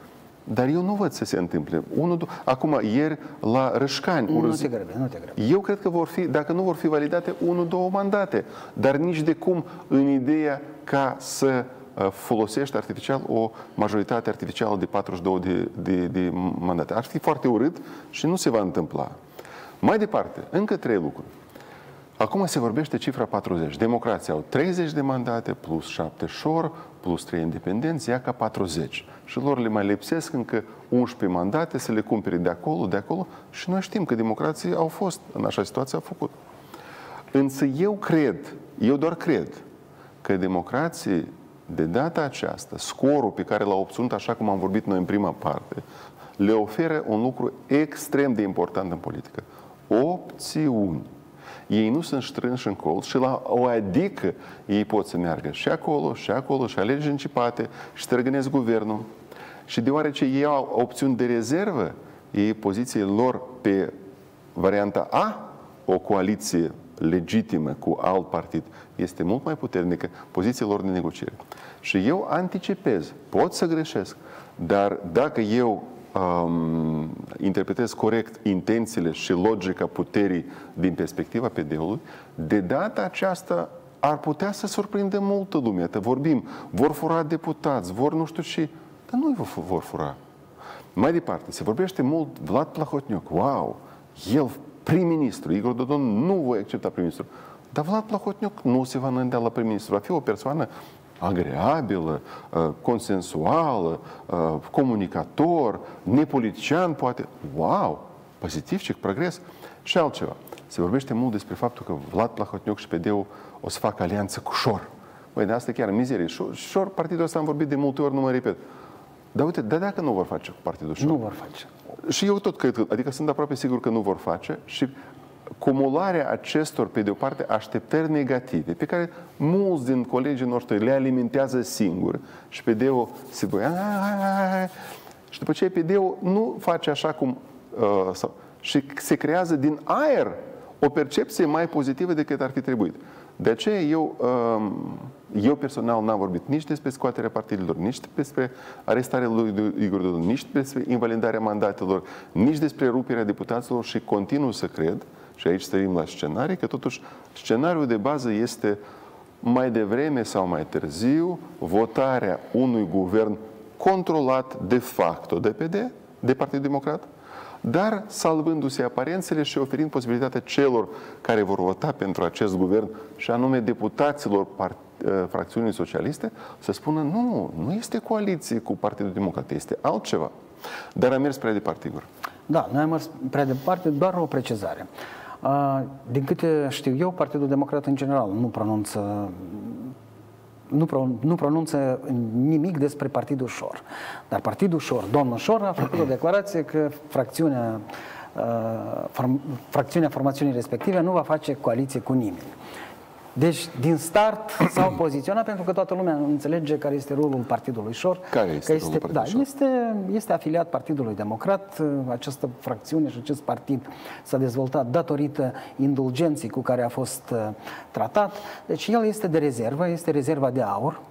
dar eu nu văd să se întâmple. Unul, acum, ieri, la Rășcani... Nu te grăbe, nu te grăbe. Eu cred că vor fi, dacă nu vor fi validate, unul, două mandate. Dar nici de cum în ideea ca să uh, folosești artificial o majoritate artificială de 42 de, de, de mandate. Ar fi foarte urât și nu se va întâmpla. Mai departe, încă trei lucruri. Acum se vorbește cifra 40. Democrații au 30 de mandate, plus 7 șor, plus 3 independenți, ia ca 40. Și lor le mai lipsesc încă 11 mandate să le cumpere de acolo, de acolo. Și noi știm că democrații au fost în așa situație, au făcut. Însă eu cred, eu doar cred, că democrații de data aceasta, scorul pe care l-au obținut, așa cum am vorbit noi în prima parte, le oferă un lucru extrem de important în politică. Opțiuni. Ei nu sunt strânși în colț și la o adică ei pot să meargă și acolo, și acolo, și alege încipate, și străgânesc guvernul. Și deoarece ei au opțiuni de rezervă, ei pozițiile lor pe varianta A, o coaliție legitimă cu alt partid, este mult mai puternică poziția lor de negociere. Și eu anticipez, pot să greșesc, dar dacă eu um, interpretez corect intențiile și logica puterii din perspectiva PD-ului, de data aceasta ar putea să surprindă multă lume. Te vorbim, vor fura deputați, vor nu știu ce, dar nu vor fura. Mai departe, se vorbește mult Vlad Plahotniuc, wow, el prim-ministru, Igor Dodon nu voi accepta prim-ministru. Dar Vlad Plahotniuc nu se va înădea la prim-ministru, va fi o persoană agreabilă, uh, consensuală, uh, comunicator, nepolitician, poate. Wow! Pozitiv, ce progres. Și altceva. Se vorbește mult despre faptul că Vlad Plahotniuc și PD-ul o să facă alianță cu Șor. Băi, de asta chiar mizerie. Șor, partidul ăsta am vorbit de multe ori, nu mă repet. Dar uite, dar dacă nu vor face cu partidul Șor? Nu vor face. Și eu tot cred, adică sunt aproape sigur că nu vor face și cumularea acestor, pe de o parte, așteptări negative, pe care mulți din colegii noștri le alimentează singuri și PD-ul se voi... Și după ce PD-ul nu face așa cum... Uh, sau, și se creează din aer o percepție mai pozitivă decât ar fi trebuit. De aceea eu, um, eu personal n-am vorbit nici despre scoaterea partidelor, nici despre arestarea lui Igor Dodon, nici despre invalidarea mandatelor, nici despre ruperea deputaților și continuu să cred și aici stărim la scenarii, că totuși scenariul de bază este mai devreme sau mai târziu votarea unui guvern controlat de facto de PD, de Partidul Democrat, dar salvându-se aparențele și oferind posibilitatea celor care vor vota pentru acest guvern, și anume deputaților part- uh, fracțiunii socialiste, să spună nu, nu este coaliție cu Partidul Democrat, este altceva. Dar a mers prea departe, Igor. Da, noi am mers prea departe, doar o precizare. Uh, din câte știu eu, Partidul Democrat în general nu pronunță nu, pro, nu pronunță nimic despre Partidul Șor. Dar Partidul Șor, domnul Șor, a făcut o declarație că fracțiunea, uh, form, fracțiunea formațiunii respective nu va face coaliție cu nimeni. Deci, din start s-au poziționat pentru că toată lumea înțelege care este rolul Partidului Șor. Care este că este, rolul da, Partidului este, este afiliat Partidului Democrat. Această fracțiune și acest partid s-a dezvoltat datorită indulgenții cu care a fost uh, tratat. Deci el este de rezervă, este rezerva de aur uh,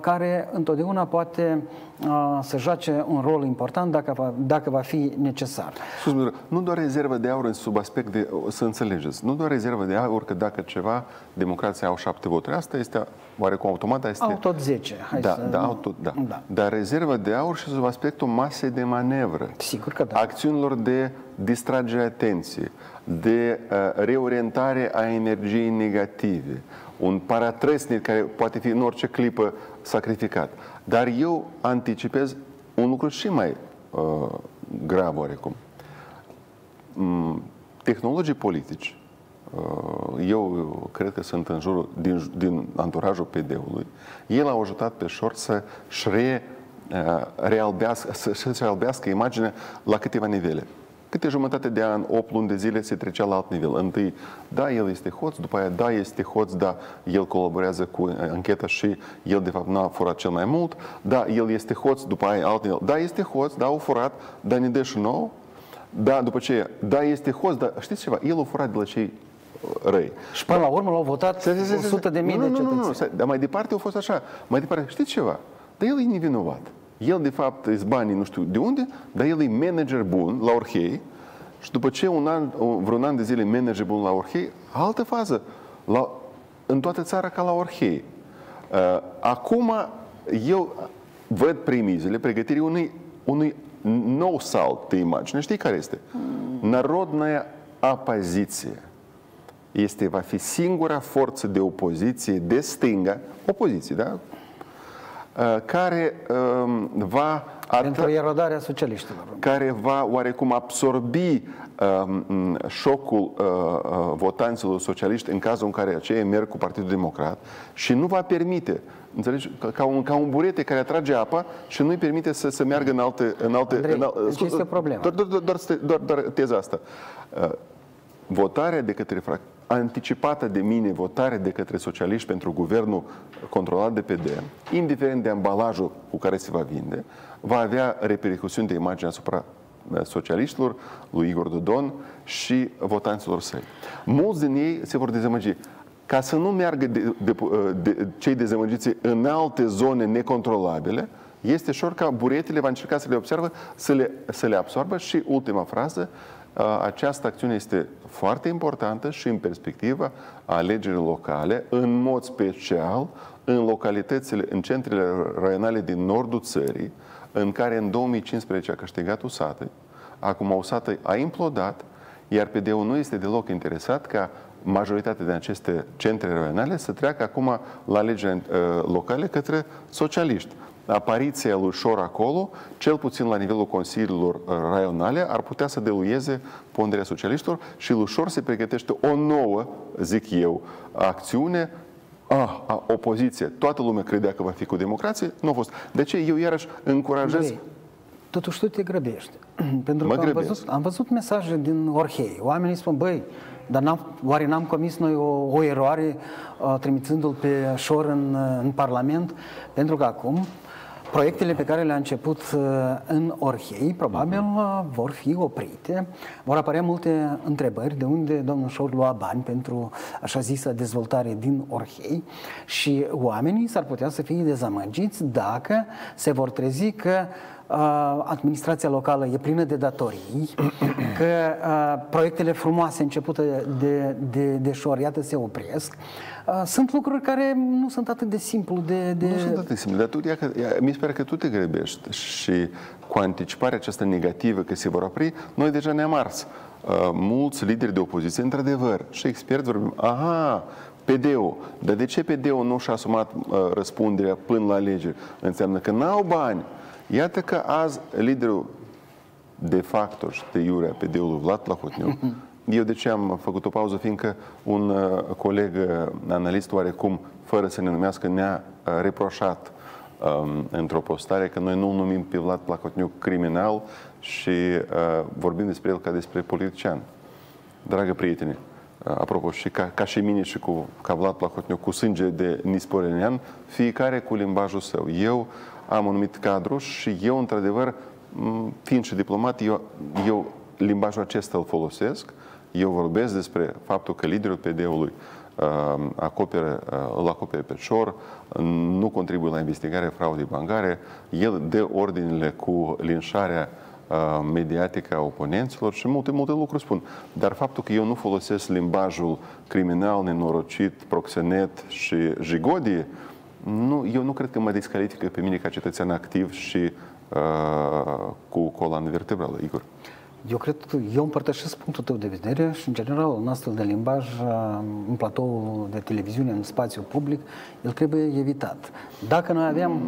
care întotdeauna poate uh, să joace un rol important dacă va, dacă va fi necesar. Sus, nu doar rezervă de aur în sub aspect de, să înțelegeți, nu doar rezervă de aur că dacă ceva, democrația au șapte voturi, asta este oarecum automat, este... Au tot 10. Hai da, să... da, au tot, da. da. Dar rezervă de aur și sub aspectul masei de manevră. Sigur că da. Acțiunilor de distragere atenție, de uh, reorientare a energiei negative, un paratresnic care poate fi în orice clipă sacrificat. Dar eu anticipez un lucru și mai uh, grav oarecum. Mm, tehnologii politici, uh, eu cred că sunt în jurul, din, din anturajul PD-ului, el a ajutat pe șor să-și re, uh, realbească, să-și realbească imaginea la câteva nivele câte jumătate de an, 8 luni de zile, se trecea la alt nivel. Întâi, da, el este hoț, după aia, da, este hoț, da, el colaborează cu ancheta și el, de fapt, n-a furat cel mai mult, da, el este hoț, după aia alt nivel, da, este hoț, da, au furat, dar ne dă și nou, da, după ce, da, este hoț, dar știți ceva, el a furat de la cei răi. Și până la urmă l-au votat 100 de mii nu, de nu, cetățeni. nu, nu, dar mai departe a fost așa. Mai departe, știți ceva? Dar el e nevinovat. El, de fapt, îți banii nu știu de unde, dar el e manager bun la Orhei și după ce un an, vreun an de zile manager bun la Orhei, altă fază, la, în toată țara ca la Orhei. Uh, acum, eu văd premizele pregătirii unui, unui nou salt de imagine. Știi care este? Народная opoziție. Este, va fi singura forță de opoziție de stânga, opoziție, da? Uh, care um, va Pentru erodarea socialiștilor. care va oarecum absorbi um, șocul uh, uh, votanților socialiști în cazul în care aceia merg cu Partidul Democrat și nu va permite Înțelegi? Ca un, ca un burete care atrage apa și nu-i permite să, să meargă în alte... În alte Andrei, în, deci este o problemă. Doar, doar, doar, doar, doar, doar teza asta. Uh, votarea de către frac anticipată de mine, votarea de către socialiști pentru guvernul controlat de PD, indiferent de ambalajul cu care se va vinde, va avea repercusiuni de imagine asupra socialiștilor, lui Igor Dodon și votanților săi. Mulți din ei se vor dezamăgi. Ca să nu meargă de, de, de, cei dezamăgiți în alte zone necontrolabile, este șor ca buretele va încerca să le observă, să le, să le absorbă și ultima frază, această acțiune este foarte importantă și în perspectiva alegerilor locale, în mod special în localitățile, în centrele raionale din nordul țării, în care în 2015 a câștigat USATE, acum USATE a implodat, iar PD-ul nu este deloc interesat ca majoritatea din aceste centre raionale să treacă acum la alegeri uh, locale către socialiști apariția lui Șor acolo, cel puțin la nivelul consiliilor raionale, ar putea să deluieze ponderea socialiștilor și lui Șor se pregătește o nouă, zic eu, acțiune a, a, opoziție. Toată lumea credea că va fi cu democrație, nu a fost. De ce eu iarăși încurajez... Andrei, totuși tu te grăbești. Pentru Mă că am grăbesc. văzut, am văzut mesaje din Orhei. Oamenii spun, băi, dar n-am, oare n-am comis noi o, o eroare uh, trimițându-l pe Șor în, uh, în Parlament? Pentru că acum proiectele pe care le-a început uh, în Orhei probabil uh, vor fi oprite. Vor apărea multe întrebări de unde domnul Șor lua bani pentru așa zisă dezvoltare din Orhei și oamenii s-ar putea să fie dezamăgiți dacă se vor trezi că administrația locală e plină de datorii, că proiectele frumoase începute de, de, de șor, iată, se opresc. Sunt lucruri care nu sunt atât de simplu de... de... Nu sunt atât de simplu, dar tu, ia, ia, mi se pare că tu te grăbești și cu anticiparea aceasta negativă că se vor opri, noi deja ne-am ars. Uh, mulți lideri de opoziție, într-adevăr, și experți vorbim, aha, PD-ul. Dar de ce PD-ul nu și-a asumat uh, răspunderea până la alegeri? Înseamnă că n-au bani. Iată că azi liderul de facto și de iurea PD-ului Vlad Plahotniuc, eu de ce am făcut o pauză? Fiindcă un uh, coleg uh, analist oarecum, fără să ne numească, ne-a uh, reproșat um, într-o postare că noi nu numim pe Vlad Plahotniuc criminal și uh, vorbim despre el ca despre politician. Dragă prieteni, apropo, și ca, ca și mine și cu ca Vlad Plahotniuc, cu sânge de nisporenian, fiecare cu limbajul său. Eu am un anumit cadru și eu, într-adevăr, fiind și diplomat, eu, eu limbajul acesta îl folosesc, eu vorbesc despre faptul că liderul PD-ului uh, acoperă, uh, îl acopere pe șor, nu contribuie la investigarea fraudei bancare, el dă ordinele cu linșarea mediatică a oponenților și multe, multe lucruri spun. Dar faptul că eu nu folosesc limbajul criminal, nenorocit, proxenet și jigodie, nu, eu nu cred că mă descalifică pe mine ca cetățean activ și uh, cu coloană vertebrală, Igor. Eu cred că eu împărtășesc punctul tău de vedere și, în general, un astfel de limbaj în platou de televiziune, în spațiu public, el trebuie evitat. Dacă noi aveam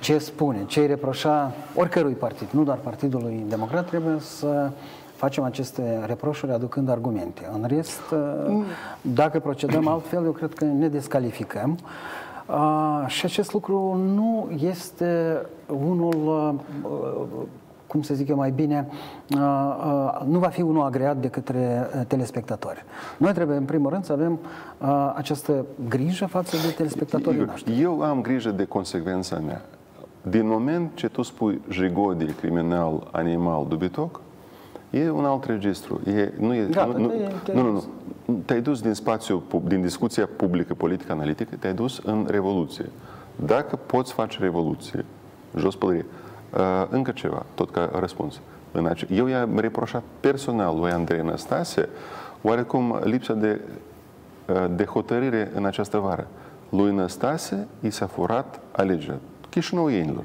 ce spune, ce îi reproșa oricărui partid, nu doar Partidului Democrat, trebuie să facem aceste reproșuri aducând argumente. În rest, dacă procedăm altfel, eu cred că ne descalificăm. Uh, și acest lucru nu este unul, uh, cum să zic eu mai bine, uh, nu va fi unul agreat de către telespectatori. Noi trebuie, în primul rând, să avem această grijă față de telespectatorii noștri. Eu am grijă de consecvența mea. Din moment ce tu spui jigodie, criminal, animal, dubitoc, e un alt registru. E, nu, e, Gata, nu, te, te nu, nu, nu. Te-ai dus din spațiu, din discuția publică, politică, analitică, te-ai dus în revoluție. Dacă poți face revoluție, jos pălărie, uh, încă ceva, tot ca răspuns. În ace- Eu i-am reproșat personal lui Andrei Năstase oarecum lipsa de, uh, de hotărâre în această vară. Lui Năstase i s-a furat alegerea chișinăuienilor.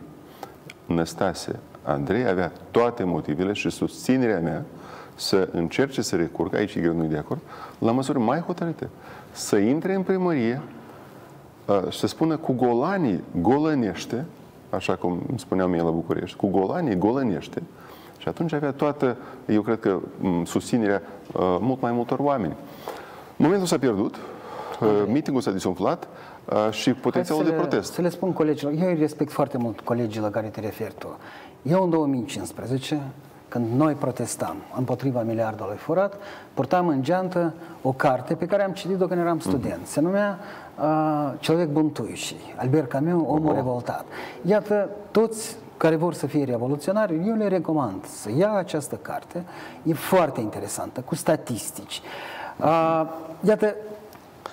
Năstase Andrei avea toate motivele și susținerea mea să încerce să recurgă, aici e nu de acord, la măsuri mai hotărâte. Să intre în primărie și să spună cu golanii golănește, așa cum spuneam mie la București, cu golanii golănește, și atunci avea toată, eu cred că, susținerea mult mai multor oameni. Momentul s-a pierdut, meetingul s-a disumflat, și potențialul de protest. Să le spun colegilor, eu îi respect foarte mult colegii la care te referi tu. Eu în 2015, când noi protestam împotriva miliardului furat, purtam în geantă o carte pe care am citit-o când eram student. Mm-hmm. Se numea uh, Человек бунтующий, Albert Camus, Omul oh. revoltat. Iată, toți care vor să fie revoluționari, eu le recomand să ia această carte. E foarte interesantă, cu statistici. Uh, iată,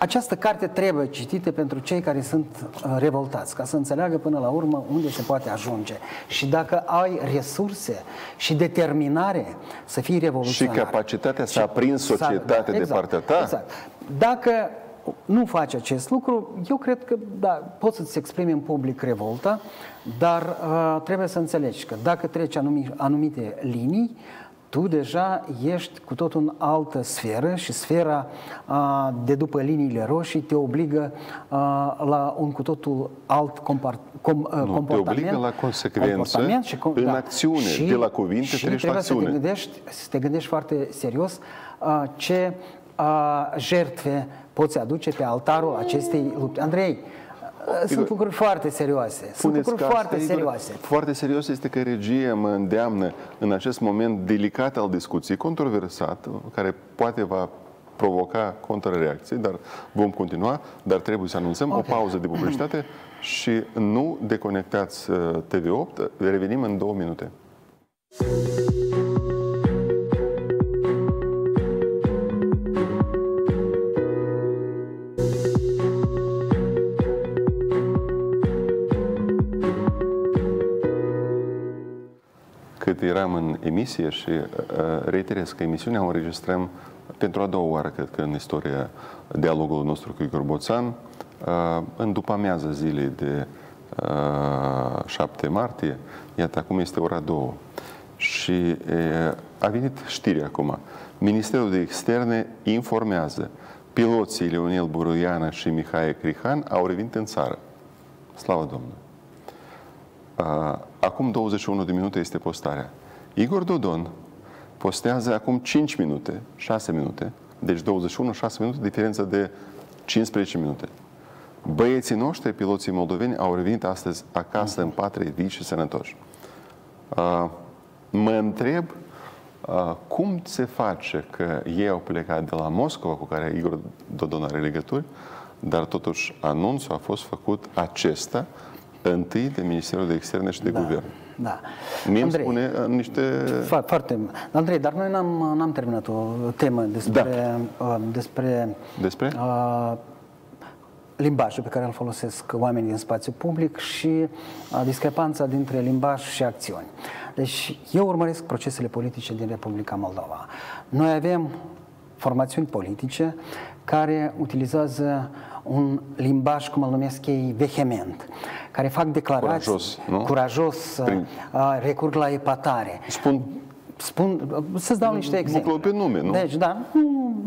această carte trebuie citită pentru cei care sunt uh, revoltați, ca să înțeleagă până la urmă unde se poate ajunge. Și dacă ai resurse și determinare să fii revoluționar. Și capacitatea să aprins societatea da, exact, de partea ta. Exact. Dacă nu faci acest lucru, eu cred că da, poți să-ți exprimi în public revolta, dar uh, trebuie să înțelegi că dacă treci anumi, anumite linii, tu deja ești cu tot în altă sferă și sfera a, de după liniile roșii te obligă a, la un cu totul alt compart, com, nu, comportament. Te obligă la consecvență și, în da, acțiune, și, de la cuvinte și treci trebuie acțiune. Să te, gândești, să te gândești foarte serios a, ce a, jertfe poți aduce pe altarul acestei lupte. Andrei, sunt lucruri foarte serioase. Sunt lucruri foarte asta, serioase. Foarte serios este că regia mă îndeamnă în acest moment delicat al discuției, controversat, care poate va provoca contrareacții, dar vom continua, dar trebuie să anunțăm okay. o pauză de publicitate și nu deconectați uh, TV8, revenim în două minute. Eram în emisie și uh, reiterez că emisiunea o înregistrăm pentru a doua oară, cred că în istoria dialogului nostru cu Igor Boțan, uh, în după amiază zilei de uh, 7 martie, iată, acum este ora 2. Și uh, a venit știri acum. Ministerul de Externe informează piloții Leonel Buruiana și Mihai Crihan au revenit în țară. Slavă Domnului! Acum 21 de minute este postarea. Igor Dodon postează acum 5 minute, 6 minute, deci 21, 6 minute, diferență de 15 minute. Băieții noștri, piloții moldoveni, au revenit astăzi acasă în patrie vii și sănătoși. Mă întreb cum se face că ei au plecat de la Moscova, cu care Igor Dodon are legături, dar totuși anunțul a fost făcut acesta întâi de Ministerul de Externe și de da. Guvern. Da. Mie îmi spune uh, niște... Foarte... Andrei, dar noi n-am, n-am terminat o temă despre... Da. Uh, despre... Despre? Uh, limbajul pe care îl folosesc oamenii din spațiu public și uh, discrepanța dintre limbaj și acțiuni. Deci eu urmăresc procesele politice din Republica Moldova. Noi avem formațiuni politice care utilizează un limbaj, cum îl numesc ei, vehement, care fac declarații curajos, nu? curajos Prin... Uh, recurg la epatare. Spun Spun, să-ți dau niște exemple. pe nume, nu? Deci, da,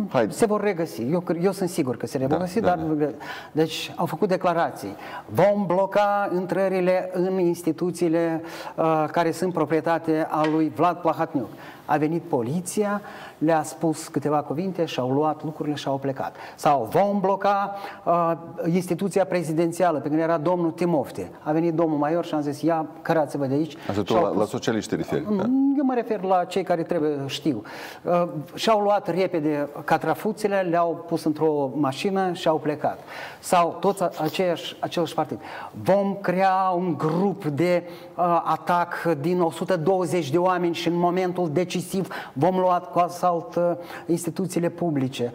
Hai. se vor regăsi. Eu, eu sunt sigur că se vor da, regăsi, da, dar... Da. Deci, au făcut declarații. Vom bloca intrările în instituțiile uh, care sunt proprietate a lui Vlad Plahatniuc. A venit poliția, le-a spus câteva cuvinte și au luat lucrurile și au plecat. Sau vom bloca uh, instituția prezidențială, pe care era domnul Timofte. A venit domnul Maior și am zis, ia, cărați-vă de aici. Asta tu la, pus... la socialiști te referi, da? Eu mă refer la cei care trebuie, știu. Uh, și-au luat repede catrafuțele, le-au pus într-o mașină și au plecat. Sau toți aceiași, același partid. Vom crea un grup de uh, atac din 120 de oameni și în momentul decisiv vom lua cu asalt uh, instituțiile publice.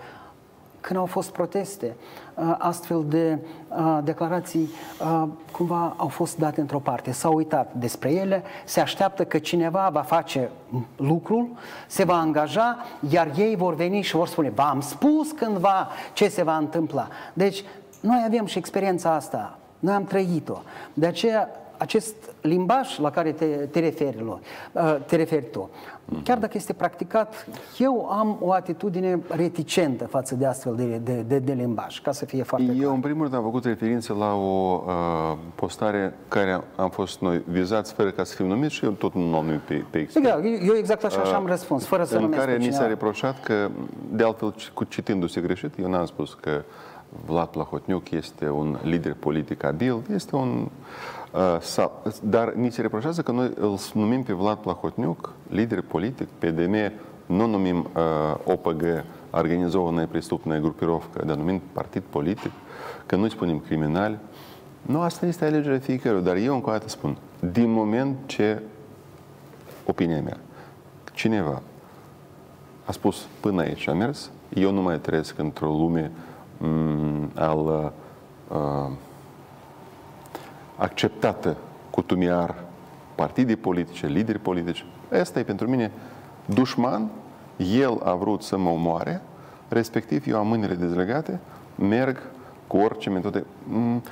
Când au fost proteste, uh, astfel de uh, declarații cumva au fost date într-o parte. S-au uitat despre ele, se așteaptă că cineva va face lucrul, se va angaja, iar ei vor veni și vor spune, v-am spus cândva ce se va întâmpla. Deci, noi avem și experiența asta, noi am trăit-o. De aceea, acest limbaj la care te, te, referi, te referi tu, Chiar dacă este practicat, eu am o atitudine reticentă față de astfel de, de, de, de limbaj, ca să fie foarte Eu, clar. în primul rând, am făcut referință la o uh, postare care am fost noi vizați, fără ca să fim numiți și eu tot nu am numit pe, pe expert. Exact, eu exact așa uh, am răspuns, fără să În numesc care ni s-a reproșat că, de altfel, cu citindu-se greșit, eu n-am spus că Vlad Plahotniuc este un lider politic abil, este un Uh, sau, dar ni se reproșează că noi îl numim pe Vlad Plahotniuc lider politic, PDM, nu numim uh, ОПГ, Организованная преступная группировка, dar numim partid politic, că nu spunem criminal. Nu, asta este alegerea fiecăruia, dar eu încă o dată spun, din moment ce, opinia mea, cineva a spus până aici a mers, eu nu mai trăiesc într-o lume mm, al uh, acceptată cutumiar partide politice, lideri politici. Asta e pentru mine dușman, el a vrut să mă omoare, respectiv eu am mâinile dezlegate, merg cu orice metode. Mm,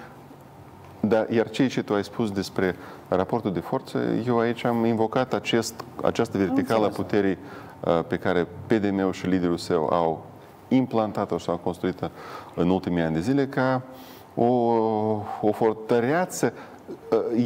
da, iar ceea ce tu ai spus despre raportul de forță, eu aici am invocat acest, această verticală a puterii uh, pe care PDM-ul și liderul său au implantat-o și au construit-o în ultimii ani de zile ca uh, o, o fortăreață.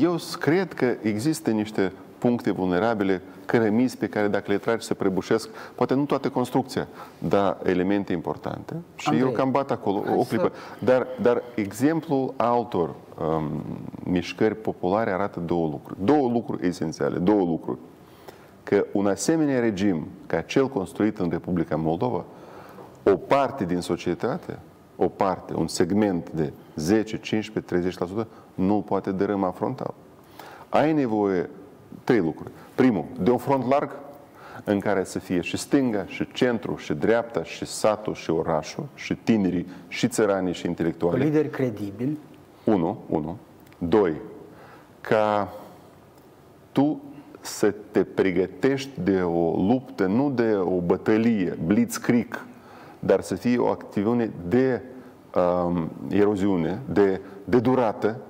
Eu cred că există niște puncte vulnerabile, cărămizi pe care dacă le tragi se prăbușesc, poate nu toată construcția, dar elemente importante. Și Andrei, eu cam bat acolo o clipă. Să... Dar, dar exemplul altor um, mișcări populare arată două lucruri. Două lucruri esențiale, două lucruri. Că un asemenea regim ca cel construit în Republica Moldova, o parte din societate o parte, un segment de 10, 15, 30% nu poate dărâma frontal. Ai nevoie trei lucruri. Primul, de un front larg în care să fie și stânga, și centru, și dreapta, și satul, și orașul, și tinerii, și țăranii, și intelectuali. Lideri credibili. Unu, unu. Doi, ca tu să te pregătești de o luptă, nu de o bătălie, blitzkrieg, dar să fie o acțiune de um, eroziune, de, de durată,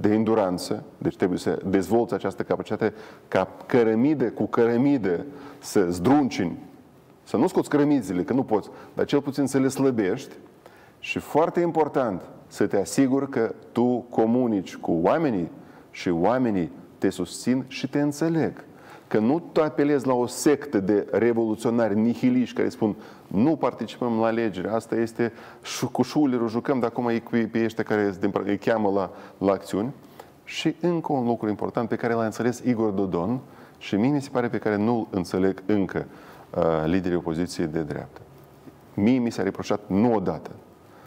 de enduranță, deci trebuie să dezvolți această capacitate ca cărămidă cu cărămidă să zdruncini, să nu scoți cărămizile, că nu poți, dar cel puțin să le slăbești. Și foarte important, să te asiguri că tu comunici cu oamenii și oamenii te susțin și te înțeleg. Că nu tu apelezi la o sectă de revoluționari nihiliști care spun nu participăm la alegeri, asta este cu șulerul, jucăm, dar acum e cu pe ăștia care îi cheamă la, la acțiuni. Și încă un lucru important pe care l-a înțeles Igor Dodon și mie mi se pare pe care nu înțeleg încă uh, liderii opoziției de dreaptă. Mie mi s-a reproșat nu odată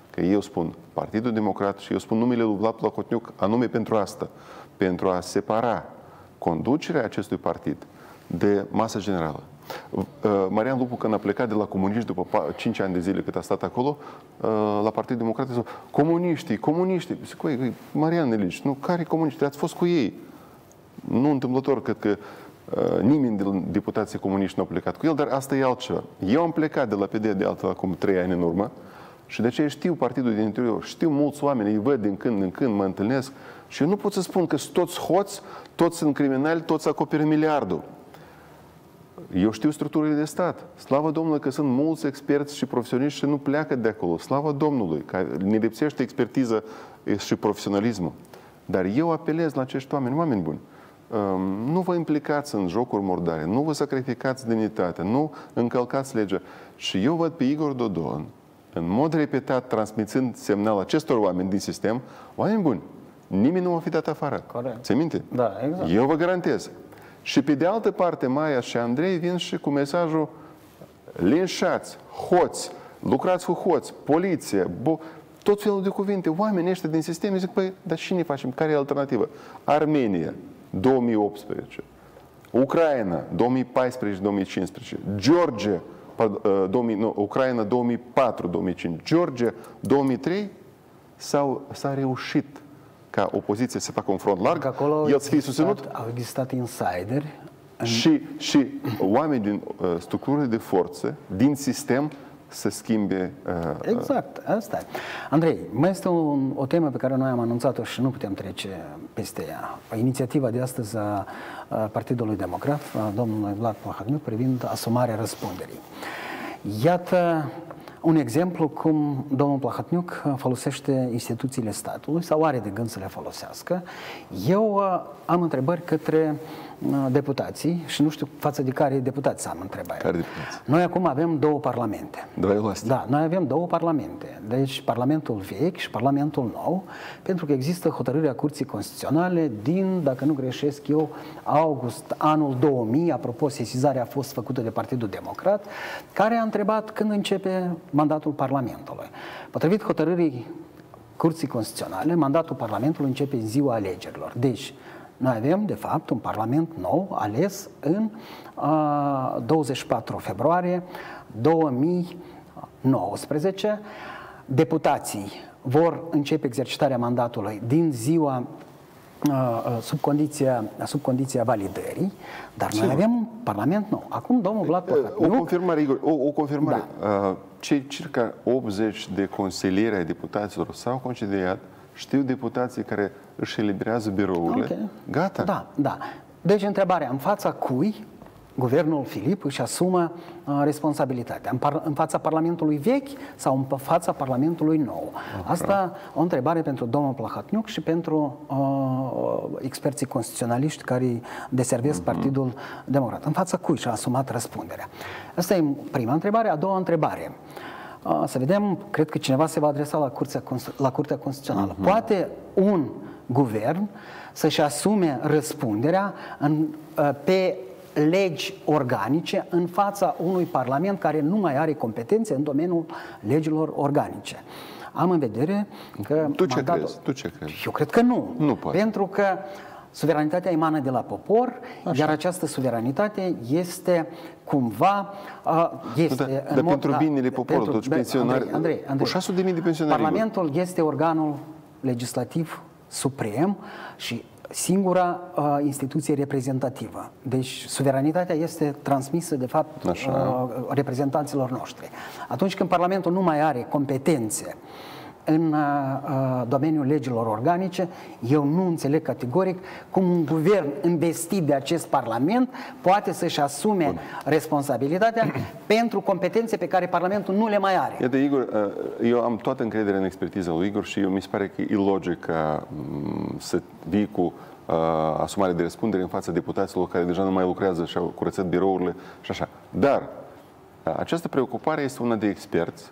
că eu spun Partidul Democrat și eu spun numele lui Vlad Plahotniuc anume pentru asta, pentru a separa conducerea acestui partid de masă generală. Uh, Marian Lupu, când a plecat de la comuniști după 5 ani de zile cât a stat acolo, uh, la Partidul Democrat, a zis, comuniștii, comuniștii. Zic, Marian Nelici, nu, care comuniști? Ați fost cu ei. Nu întâmplător, cred că uh, nimeni din deputații comuniști nu a plecat cu el, dar asta e altceva. Eu am plecat de la PD de altfel acum 3 ani în urmă și de aceea știu partidul din interior, știu mulți oameni, îi văd din când în când, mă întâlnesc și eu nu pot să spun că sunt toți hoți, toți sunt criminali, toți acoperă miliardul. Eu știu structurile de stat. Slavă Domnului că sunt mulți experți și profesioniști și nu pleacă de acolo. Slavă Domnului că ne lipsește expertiză și profesionalismul. Dar eu apelez la acești oameni, oameni buni. Um, nu vă implicați în jocuri mordare, nu vă sacrificați demnitatea, nu încălcați legea. Și eu văd pe Igor Dodon, în mod repetat, transmițând semnal acestor oameni din sistem, oameni buni, nimeni nu va fi dat afară. Corect. Se minte? Da, exact. Eu vă garantez. Și pe de altă parte, Maia și Andrei vin și cu mesajul linșați, hoți, lucrați cu hoți, poliție, bo- tot felul de cuvinte. Oamenii ăștia din sistem zic, păi, dar și ne facem? Care e alternativă? Armenia, 2018. Ucraina, 2014-2015. Georgia, 2000, nu, Ucraina 2004-2005. Georgia, 2003, s-a reușit ca opoziție să facă un front larg, acolo el să fie susținut. Au existat insideri. În... Și, și oameni din uh, structurile de forță, din sistem, să schimbe. Uh, exact, asta e. Andrei, mai este un, o temă pe care noi am anunțat-o și nu putem trece peste ea. Inițiativa de astăzi a, a Partidului Democrat, a domnului Vlad Plahotniuc, privind asumarea răspunderii. Iată un exemplu cum domnul Plahatniuc folosește instituțiile statului sau are de gând să le folosească. Eu uh, am întrebări către uh, deputații și nu știu față de care deputați să am întrebări. Care deputați? Noi acum avem două parlamente. Două Da, noi avem două parlamente. Deci Parlamentul vechi și Parlamentul nou, pentru că există hotărârea Curții Constituționale din, dacă nu greșesc eu, august anul 2000, apropo, sesizarea a fost făcută de Partidul Democrat, care a întrebat când începe mandatul Parlamentului. Potrivit hotărârii Curții Constituționale, mandatul Parlamentului începe în ziua alegerilor. Deci, noi avem, de fapt, un Parlament nou ales în uh, 24 februarie 2019. Deputații vor începe exercitarea mandatului din ziua sub condiția, sub condiția validării, dar Sigur. noi avem un parlament nou. Acum, domnul Vlad Păcatniuc... O confirmare, Igor, o, o confirmare. Da. Cei circa 80 de consilieri ai deputaților s-au concediat, știu deputații care își eliberează birourile. Okay. Gata. Da, da. Deci, întrebarea, în fața cui guvernul Filip își asumă uh, responsabilitatea în, par- în fața Parlamentului vechi sau în fața Parlamentului nou. Okay. Asta o întrebare pentru domnul Plahatniuc și pentru uh, experții constituționaliști care deservesc uh-huh. Partidul Democrat. În fața cui și-a asumat răspunderea? Asta e prima întrebare. A doua întrebare. Uh, să vedem, cred că cineva se va adresa la Curtea, la Curtea Constituțională. Uh-huh. Poate un guvern să-și asume răspunderea în, uh, pe legi organice în fața unui Parlament care nu mai are competențe în domeniul legilor organice. Am în vedere că... Tu ce mandatul... crezi? Tu ce crezi? Eu cred că nu. Nu poate. Pentru că suveranitatea emană de la popor, Așa. iar această suveranitate este cumva este da, dar mod, pentru da, binele poporului, toți pensionari, Andrei, Andrei, Andrei, de pensionari. Parlamentul este organul legislativ suprem și singura uh, instituție reprezentativă. Deci suveranitatea este transmisă, de fapt, uh, reprezentanților noștri. Atunci când Parlamentul nu mai are competențe în uh, uh, domeniul legilor organice, eu nu înțeleg categoric cum un guvern investit de acest Parlament poate să-și asume Bun. responsabilitatea pentru competențe pe care Parlamentul nu le mai are. Iată, Igor, uh, eu am toată încrederea în expertiza lui Igor și eu mi se pare că e logic ca mm, să vii cu uh, asumare de răspundere în fața deputaților care deja nu mai lucrează și au curățat birourile și așa. Dar uh, această preocupare este una de experți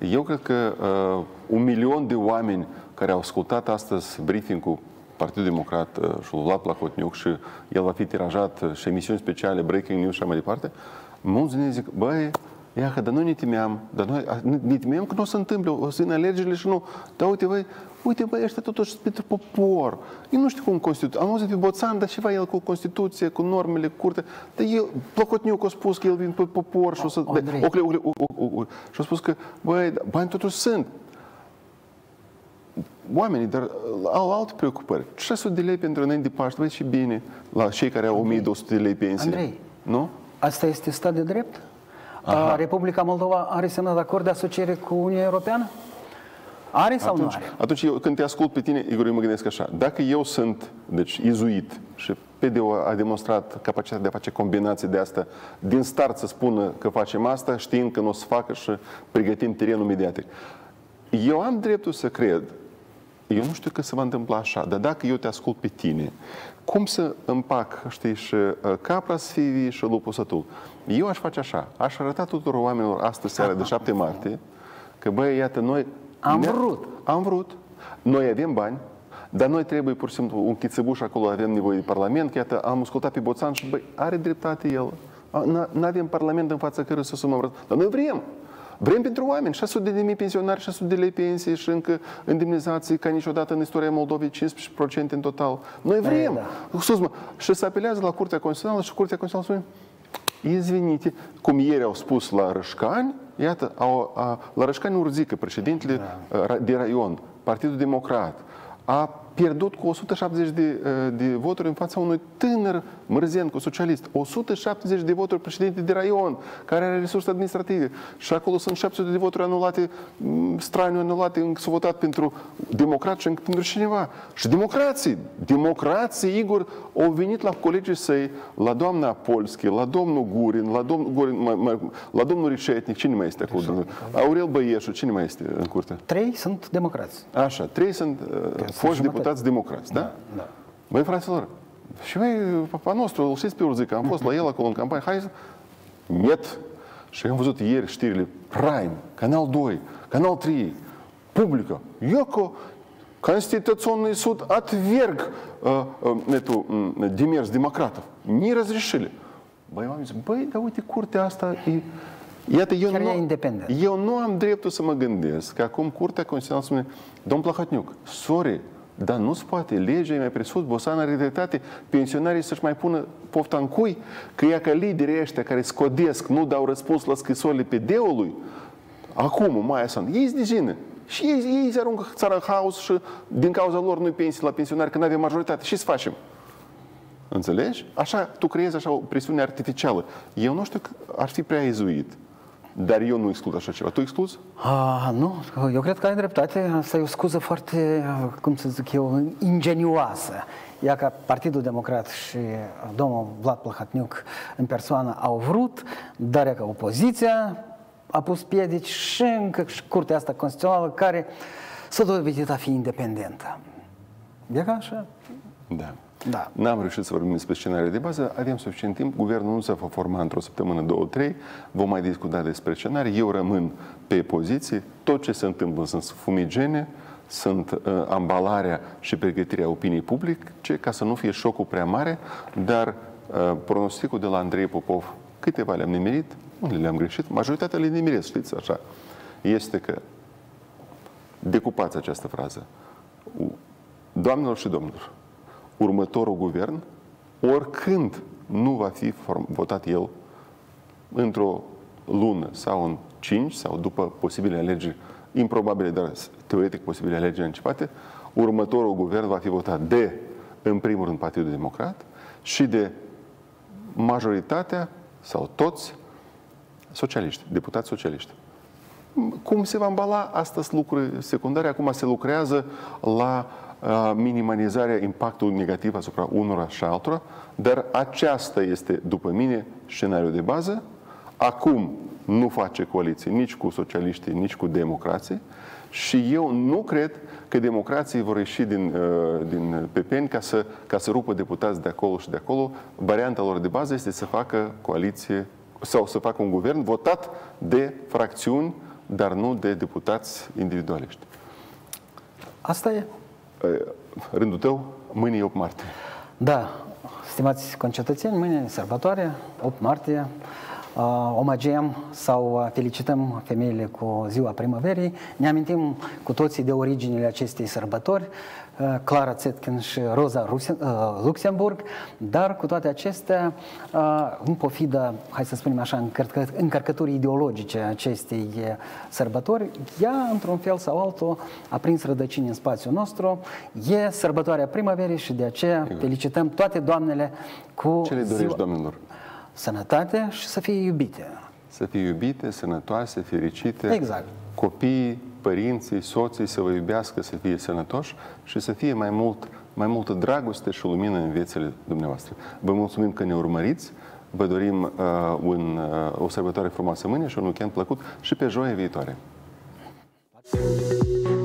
eu cred că uh, un milion de oameni care au ascultat astăzi briefing-ul Partidul Democrat uh, și l-au luat la Cotniuc și el va fi tiranjat uh, și emisiuni speciale, breaking news și așa mai departe, mulți ne zic, băi, Ia că, dar noi ne temeam, dar noi ne temeam că nu o să întâmple, o să în alegerile și nu. Dar uite, băi, uite, băi, ăștia totuși pentru popor. Eu nu știu cum Constituția. Am auzit pe Boțan, dar ceva el cu Constituție, cu normele, curte. Dar el, Plăcotniuc a spus că el vine pe popor și o să... Și a spus că, băi, bani totuși sunt. Oamenii, dar au alte preocupări. 600 de lei pentru înainte de Paște, vezi și bine, la cei care au 1200 de lei pensie. Andrei, nu? asta este stat de drept? Aha. Republica Moldova are semnat acord de asociere cu Uniunea Europeană? Are sau atunci, nu are? Atunci, eu, când te ascult pe tine, Igor, eu mă gândesc așa. Dacă eu sunt, deci, izuit și PDO a demonstrat capacitatea de a face combinații de asta, din start să spună că facem asta, știind că nu o să facă și pregătim terenul mediatic. Eu am dreptul să cred eu nu știu că se va întâmpla așa, dar dacă eu te ascult pe tine, cum să împac, știi, și uh, capra să fie vie și lupul sătul? Eu aș face așa, aș arăta tuturor oamenilor astăzi seara de 7 martie, că băi, iată, noi... Am vrut. Am vrut. Noi avem bani, dar noi trebuie, pur și simplu, un chițăbuș acolo, avem nevoie de Parlament, că iată, am ascultat pe Boțan și, băi, are dreptate el. Nu avem Parlament în fața căruia să sumăm Dar noi vrem. Vrem pentru oameni 600 de mii pensionari, 600 de lei pensie și încă indemnizații ca niciodată în istoria Moldovei, 15% în total. Noi vrem. Da. Sus, mă, și să apelează la Curtea Constituțională și Curtea Constituțională spune Izvinite, cum ieri au spus la Rășcani, iată, au, a, la Rășcani Urzică, președintele da. de raion, Partidul Democrat, a pierdut cu 170 de, eh, de voturi în fața unui tânăr Mărzencu, socialist. 170 de voturi președinte de raion, care are resurse administrative. Și acolo sunt 700 de voturi anulate, mm, straniu anulate, încă s-au votat pentru democrat și încă pentru cineva. Și democrații, democrații, Igor, au venit la colegii săi, la doamna Polski, la domnul Gurin, la domnul, Gurin, la domnul Rișetnic, cine mai este acolo? Aurel Băieșu, cine mai este în curte? Trei sunt democrați. Așa, trei sunt uh, foști deputați democrați, da? Da. da. Băi, fraților, și noi, papa nostru, îl știți pe Urzic, am fost la el acolo în campanie, hai să... Net. Și am văzut ieri știrile Prime, Canal 2, Canal 3, Publică. Йоко Конституционный суд отверг э, э, эту э, демерз демократов. Не разрешили. Băi, am zis, băi, dar uite, curtea asta e... Iată, eu Chiar nu, independent. eu nu am dreptul să mă gândesc că acum Curtea Constituțională spune, domn Plahotniuc, sorry, dar nu se poate. Legea e mai presus, Bosan are dreptate. Pensionarii să-și mai pună pofta în cui, că ea că liderii ăștia care scodesc, nu dau răspuns la scrisorile PD-ului, acum, mai sunt, ei de jine. Și ei, ei se aruncă țara în haos și din cauza lor nu-i pensii la pensionari, că nu avem majoritate. Și să facem? Înțelegi? Așa, tu creezi așa o presiune artificială. Eu nu știu că ar fi prea izuit. Dar eu nu exclud așa ceva. Tu excluzi? A, nu, eu cred că ai dreptate. Asta e o scuză foarte, cum să zic eu, ingenioasă. Ea ca Partidul Democrat și domnul Vlad Plăhatniuc în persoană au vrut, dar ca opoziția a pus piedici și încă și Curtea asta constituțională care s-a dovedit a fi independentă. E ca așa? Da. Da. N-am reușit să vorbim despre scenarii de bază, avem suficient timp, guvernul nu se va forma într-o săptămână, două, trei, vom mai discuta despre scenarii, eu rămân pe poziție, tot ce se întâmplă sunt fumigene, sunt uh, ambalarea și pregătirea opiniei publice, ca să nu fie șocul prea mare, dar uh, pronosticul de la Andrei Popov, câteva le-am nimerit, unele le-am greșit, majoritatea le nimeresc, știți, așa, este că decupați această frază. Doamnelor și domnilor, următorul guvern, oricând nu va fi votat el într-o lună sau în cinci sau după posibile alegeri improbabile, dar teoretic posibile alegeri anticipate, următorul guvern va fi votat de în primul rând Partidul Democrat și de majoritatea sau toți socialiști, deputați socialiști. Cum se va îmbala, asta sunt lucruri secundare. Acum se lucrează la uh, minimalizarea impactului negativ asupra unora și altora, dar aceasta este, după mine, scenariul de bază. Acum nu face coaliție nici cu socialiștii, nici cu democrații și eu nu cred că democrații vor ieși din, uh, din pepeni ca să, ca să rupă deputați de acolo și de acolo. Varianta lor de bază este să facă coaliție sau să facă un guvern votat de fracțiuni, dar nu de deputați individualiști. Asta e. Rândul tău, mâine e 8 martie. Da, stimați concetățeni, mâine e sărbătoare, 8 martie. Uh, omagiem sau felicităm femeile cu ziua primăverii. Ne amintim cu toții de originile acestei sărbători. Uh, Clara Zetkin și Rosa uh, Luxemburg, dar cu toate acestea, uh, în pofidă, hai să spunem așa, încărcăturii ideologice acestei sărbători, ea, într-un fel sau altul, a prins rădăcini în spațiul nostru. E sărbătoarea primăverii și de aceea felicităm toate doamnele cu Ce le dorești, ziua... doamnelor? Sănătate și să fie iubite. Să fie iubite, sănătoase, fericite. Exact. Copiii, părinții, soții să vă iubească, să fie sănătoși și să fie mai mult mai multă dragoste și lumină în viețile dumneavoastră. Vă mulțumim că ne urmăriți, vă dorim uh, un, uh, o sărbătoare frumoasă mâine și un weekend plăcut și pe joia viitoare. Thank you.